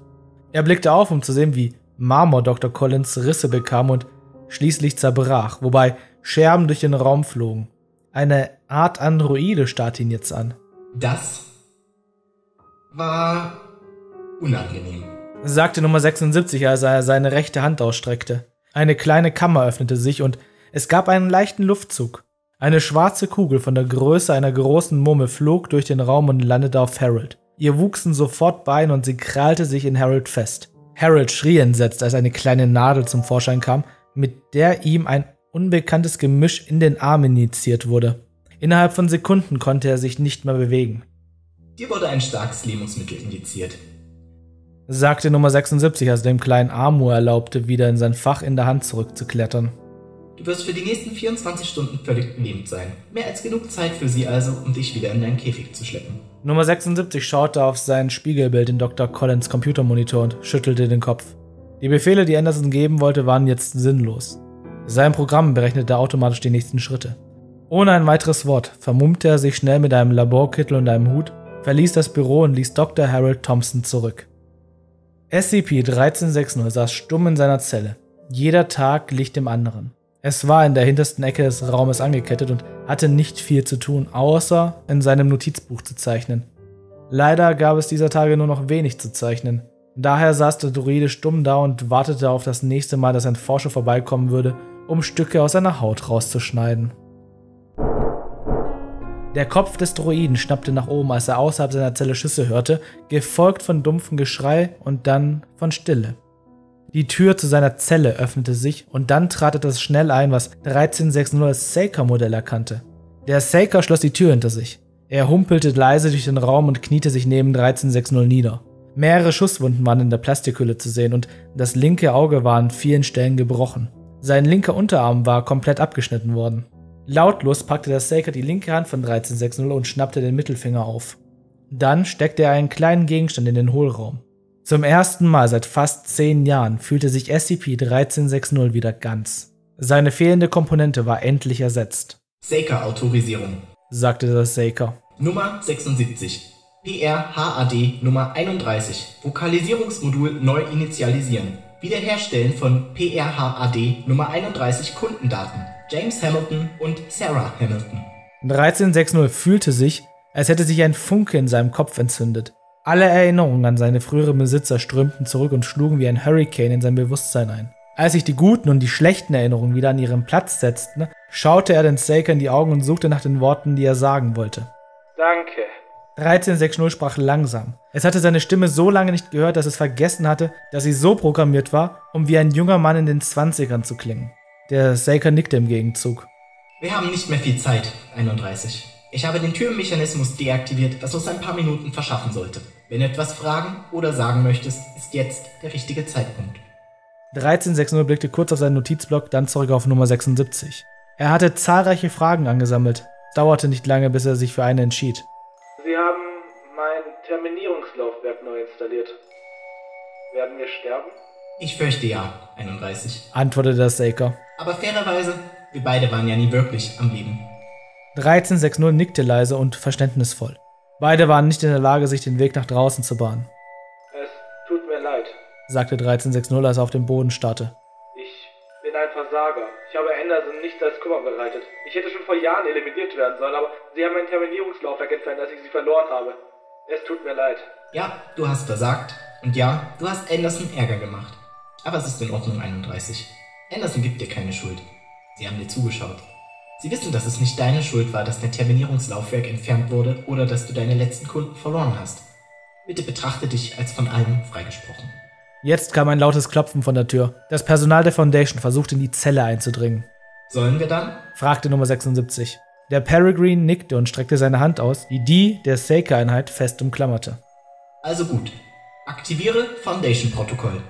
Speaker 2: Er blickte auf, um zu sehen, wie Marmor Dr. Collins Risse bekam und schließlich zerbrach, wobei Scherben durch den Raum flogen. Eine Art Androide starrte ihn jetzt an.
Speaker 5: Das war unangenehm,
Speaker 2: sagte Nummer 76, als er seine rechte Hand ausstreckte. Eine kleine Kammer öffnete sich und es gab einen leichten Luftzug. Eine schwarze Kugel von der Größe einer großen Mumme flog durch den Raum und landete auf Harold. Ihr wuchsen sofort Beine und sie krallte sich in Harold fest. Harold schrie entsetzt, als eine kleine Nadel zum Vorschein kam, mit der ihm ein unbekanntes Gemisch in den Arm injiziert wurde. Innerhalb von Sekunden konnte er sich nicht mehr bewegen.
Speaker 5: Dir wurde ein starkes Lähmungsmittel injiziert,
Speaker 2: sagte Nummer 76, als dem kleinen Amur erlaubte, wieder in sein Fach in der Hand zurückzuklettern.
Speaker 5: Du wirst für die nächsten 24 Stunden völlig lebend sein. Mehr als genug Zeit für sie also, um dich wieder in deinen Käfig zu schleppen.
Speaker 2: Nummer 76 schaute auf sein Spiegelbild in Dr. Collins Computermonitor und schüttelte den Kopf. Die Befehle, die Anderson geben wollte, waren jetzt sinnlos. Sein Programm berechnete automatisch die nächsten Schritte. Ohne ein weiteres Wort vermummte er sich schnell mit einem Laborkittel und einem Hut, verließ das Büro und ließ Dr. Harold Thompson zurück. SCP-1360 saß stumm in seiner Zelle. Jeder Tag glich dem anderen. Es war in der hintersten Ecke des Raumes angekettet und hatte nicht viel zu tun, außer in seinem Notizbuch zu zeichnen. Leider gab es dieser Tage nur noch wenig zu zeichnen. Daher saß der Druide stumm da und wartete auf das nächste Mal, dass ein Forscher vorbeikommen würde, um Stücke aus seiner Haut rauszuschneiden. Der Kopf des Droiden schnappte nach oben, als er außerhalb seiner Zelle Schüsse hörte, gefolgt von dumpfem Geschrei und dann von Stille. Die Tür zu seiner Zelle öffnete sich und dann trat etwas schnell ein, was 1360 als Saker-Modell erkannte. Der Saker schloss die Tür hinter sich. Er humpelte leise durch den Raum und kniete sich neben 1360 nieder. Mehrere Schusswunden waren in der Plastikhülle zu sehen und das linke Auge war an vielen Stellen gebrochen. Sein linker Unterarm war komplett abgeschnitten worden. Lautlos packte der Saker die linke Hand von 1360 und schnappte den Mittelfinger auf. Dann steckte er einen kleinen Gegenstand in den Hohlraum. Zum ersten Mal seit fast zehn Jahren fühlte sich SCP-1360 wieder ganz. Seine fehlende Komponente war endlich ersetzt.
Speaker 5: Saker-Autorisierung,
Speaker 2: sagte der Saker.
Speaker 5: Nummer 76. PRHAD Nummer 31. Vokalisierungsmodul neu initialisieren. Wiederherstellen von PRHAD Nummer 31 Kundendaten. James Hamilton und Sarah Hamilton.
Speaker 2: 1360 fühlte sich, als hätte sich ein Funke in seinem Kopf entzündet. Alle Erinnerungen an seine früheren Besitzer strömten zurück und schlugen wie ein Hurricane in sein Bewusstsein ein. Als sich die guten und die schlechten Erinnerungen wieder an ihren Platz setzten, schaute er den Saker in die Augen und suchte nach den Worten, die er sagen wollte.
Speaker 6: Danke.
Speaker 2: 1360 sprach langsam. Es hatte seine Stimme so lange nicht gehört, dass es vergessen hatte, dass sie so programmiert war, um wie ein junger Mann in den Zwanzigern zu klingen. Der Saker nickte im Gegenzug.
Speaker 5: Wir haben nicht mehr viel Zeit, 31. Ich habe den Türmechanismus deaktiviert, was uns ein paar Minuten verschaffen sollte. Wenn du etwas fragen oder sagen möchtest, ist jetzt der richtige Zeitpunkt.
Speaker 2: 1360 blickte kurz auf seinen Notizblock, dann zurück auf Nummer 76. Er hatte zahlreiche Fragen angesammelt. Es dauerte nicht lange, bis er sich für eine entschied.
Speaker 6: Sie haben mein Terminierungslaufwerk neu installiert. Werden wir sterben?
Speaker 5: Ich fürchte ja, 31.
Speaker 2: Antwortete der Saker.
Speaker 5: Aber fairerweise, wir beide waren ja nie wirklich am Leben.
Speaker 2: 1360 nickte leise und verständnisvoll. Beide waren nicht in der Lage, sich den Weg nach draußen zu bahnen.
Speaker 6: Es tut mir leid,
Speaker 2: sagte 1360, als er auf den Boden starrte.
Speaker 6: Ich bin ein Versager. Ich habe Anderson nicht als Kummer bereitet. Ich hätte schon vor Jahren eliminiert werden sollen, aber sie haben mein Terminierungslaufwerk entfernt, als ich sie verloren habe. Es tut mir leid.
Speaker 5: Ja, du hast versagt. Und ja, du hast Anderson Ärger gemacht. Aber es ist in Ordnung 31. Anderson gibt dir keine Schuld. Sie haben dir zugeschaut. Sie wissen, dass es nicht deine Schuld war, dass dein Terminierungslaufwerk entfernt wurde oder dass du deine letzten Kunden verloren hast. Bitte betrachte dich als von allem freigesprochen.
Speaker 2: Jetzt kam ein lautes Klopfen von der Tür. Das Personal der Foundation versuchte in die Zelle einzudringen.
Speaker 5: Sollen wir dann?
Speaker 2: fragte Nummer 76. Der Peregrine nickte und streckte seine Hand aus, die die der Saker-Einheit fest umklammerte.
Speaker 5: Also gut. Aktiviere Foundation-Protokoll.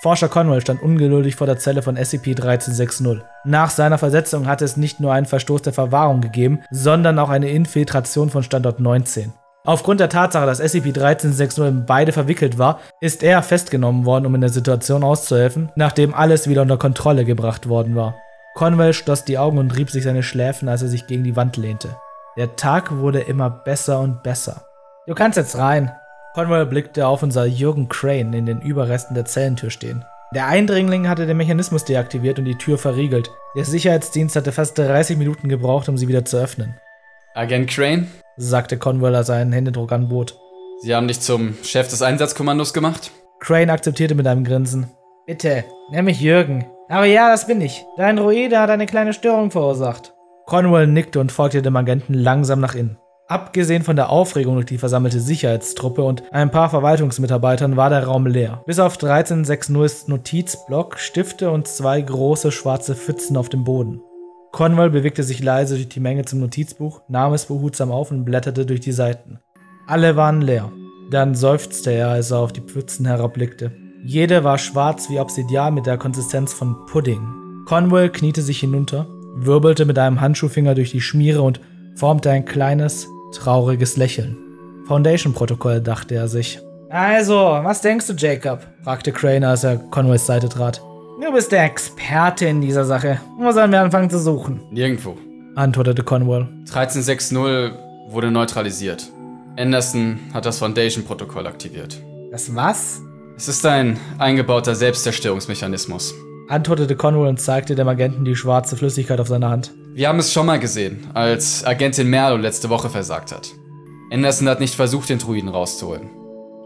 Speaker 2: Forscher Conwell stand ungeduldig vor der Zelle von SCP-1360. Nach seiner Versetzung hatte es nicht nur einen Verstoß der Verwahrung gegeben, sondern auch eine Infiltration von Standort 19. Aufgrund der Tatsache, dass SCP-1360 in beide verwickelt war, ist er festgenommen worden, um in der Situation auszuhelfen, nachdem alles wieder unter Kontrolle gebracht worden war. Conwell schloss die Augen und rieb sich seine Schläfen, als er sich gegen die Wand lehnte. Der Tag wurde immer besser und besser. Du kannst jetzt rein, Conwell blickte auf und sah Jürgen Crane in den Überresten der Zellentür stehen. Der Eindringling hatte den Mechanismus deaktiviert und die Tür verriegelt. Der Sicherheitsdienst hatte fast 30 Minuten gebraucht, um sie wieder zu öffnen,
Speaker 3: Agent Crane,
Speaker 2: sagte Conwell, als er einen Händedruck anbot.
Speaker 3: Sie haben dich zum Chef des Einsatzkommandos gemacht?
Speaker 2: Crane akzeptierte mit einem Grinsen. Bitte, nenn mich Jürgen. Aber ja, das bin ich. Dein Droide hat eine kleine Störung verursacht. Conwell nickte und folgte dem Agenten langsam nach innen. Abgesehen von der Aufregung durch die versammelte Sicherheitstruppe und ein paar Verwaltungsmitarbeitern war der Raum leer. Bis auf 1360s Notizblock, Stifte und zwei große schwarze Pfützen auf dem Boden. Conwell bewegte sich leise durch die Menge zum Notizbuch, nahm es behutsam auf und blätterte durch die Seiten. Alle waren leer. Dann seufzte er, als er auf die Pfützen herabblickte. Jede war schwarz wie Obsidian mit der Konsistenz von Pudding. Conwell kniete sich hinunter, wirbelte mit einem Handschuhfinger durch die Schmiere und formte ein kleines, trauriges Lächeln. Foundation-Protokoll, dachte er sich. Also, was denkst du, Jacob? fragte Crane, als er Conways Seite trat. Du bist der Experte in dieser Sache. Wo sollen wir anfangen zu suchen?
Speaker 3: Nirgendwo.
Speaker 2: antwortete Conwell.
Speaker 3: 1360 wurde neutralisiert. Anderson hat das Foundation-Protokoll aktiviert.
Speaker 2: Das was?
Speaker 3: Es ist ein eingebauter Selbstzerstörungsmechanismus.
Speaker 2: antwortete Conwell und zeigte dem Agenten die schwarze Flüssigkeit auf seiner Hand.
Speaker 3: Wir haben es schon mal gesehen, als Agentin Merlo letzte Woche versagt hat. Anderson hat nicht versucht, den Druiden rauszuholen.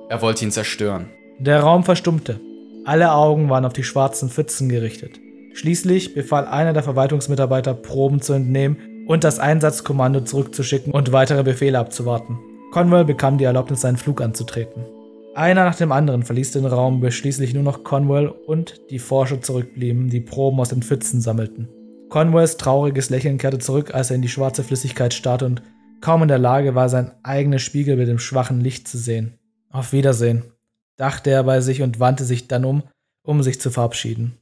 Speaker 3: Er wollte ihn zerstören.
Speaker 2: Der Raum verstummte. Alle Augen waren auf die schwarzen Pfützen gerichtet. Schließlich befahl einer der Verwaltungsmitarbeiter, Proben zu entnehmen und das Einsatzkommando zurückzuschicken und weitere Befehle abzuwarten. Conwell bekam die Erlaubnis, seinen Flug anzutreten. Einer nach dem anderen verließ den Raum, bis schließlich nur noch Conwell und die Forscher zurückblieben, die Proben aus den Pfützen sammelten. Conwells trauriges Lächeln kehrte zurück, als er in die schwarze Flüssigkeit starrte und kaum in der Lage war, sein eigenes Spiegelbild im schwachen Licht zu sehen. Auf Wiedersehen, dachte er bei sich und wandte sich dann um, um sich zu verabschieden.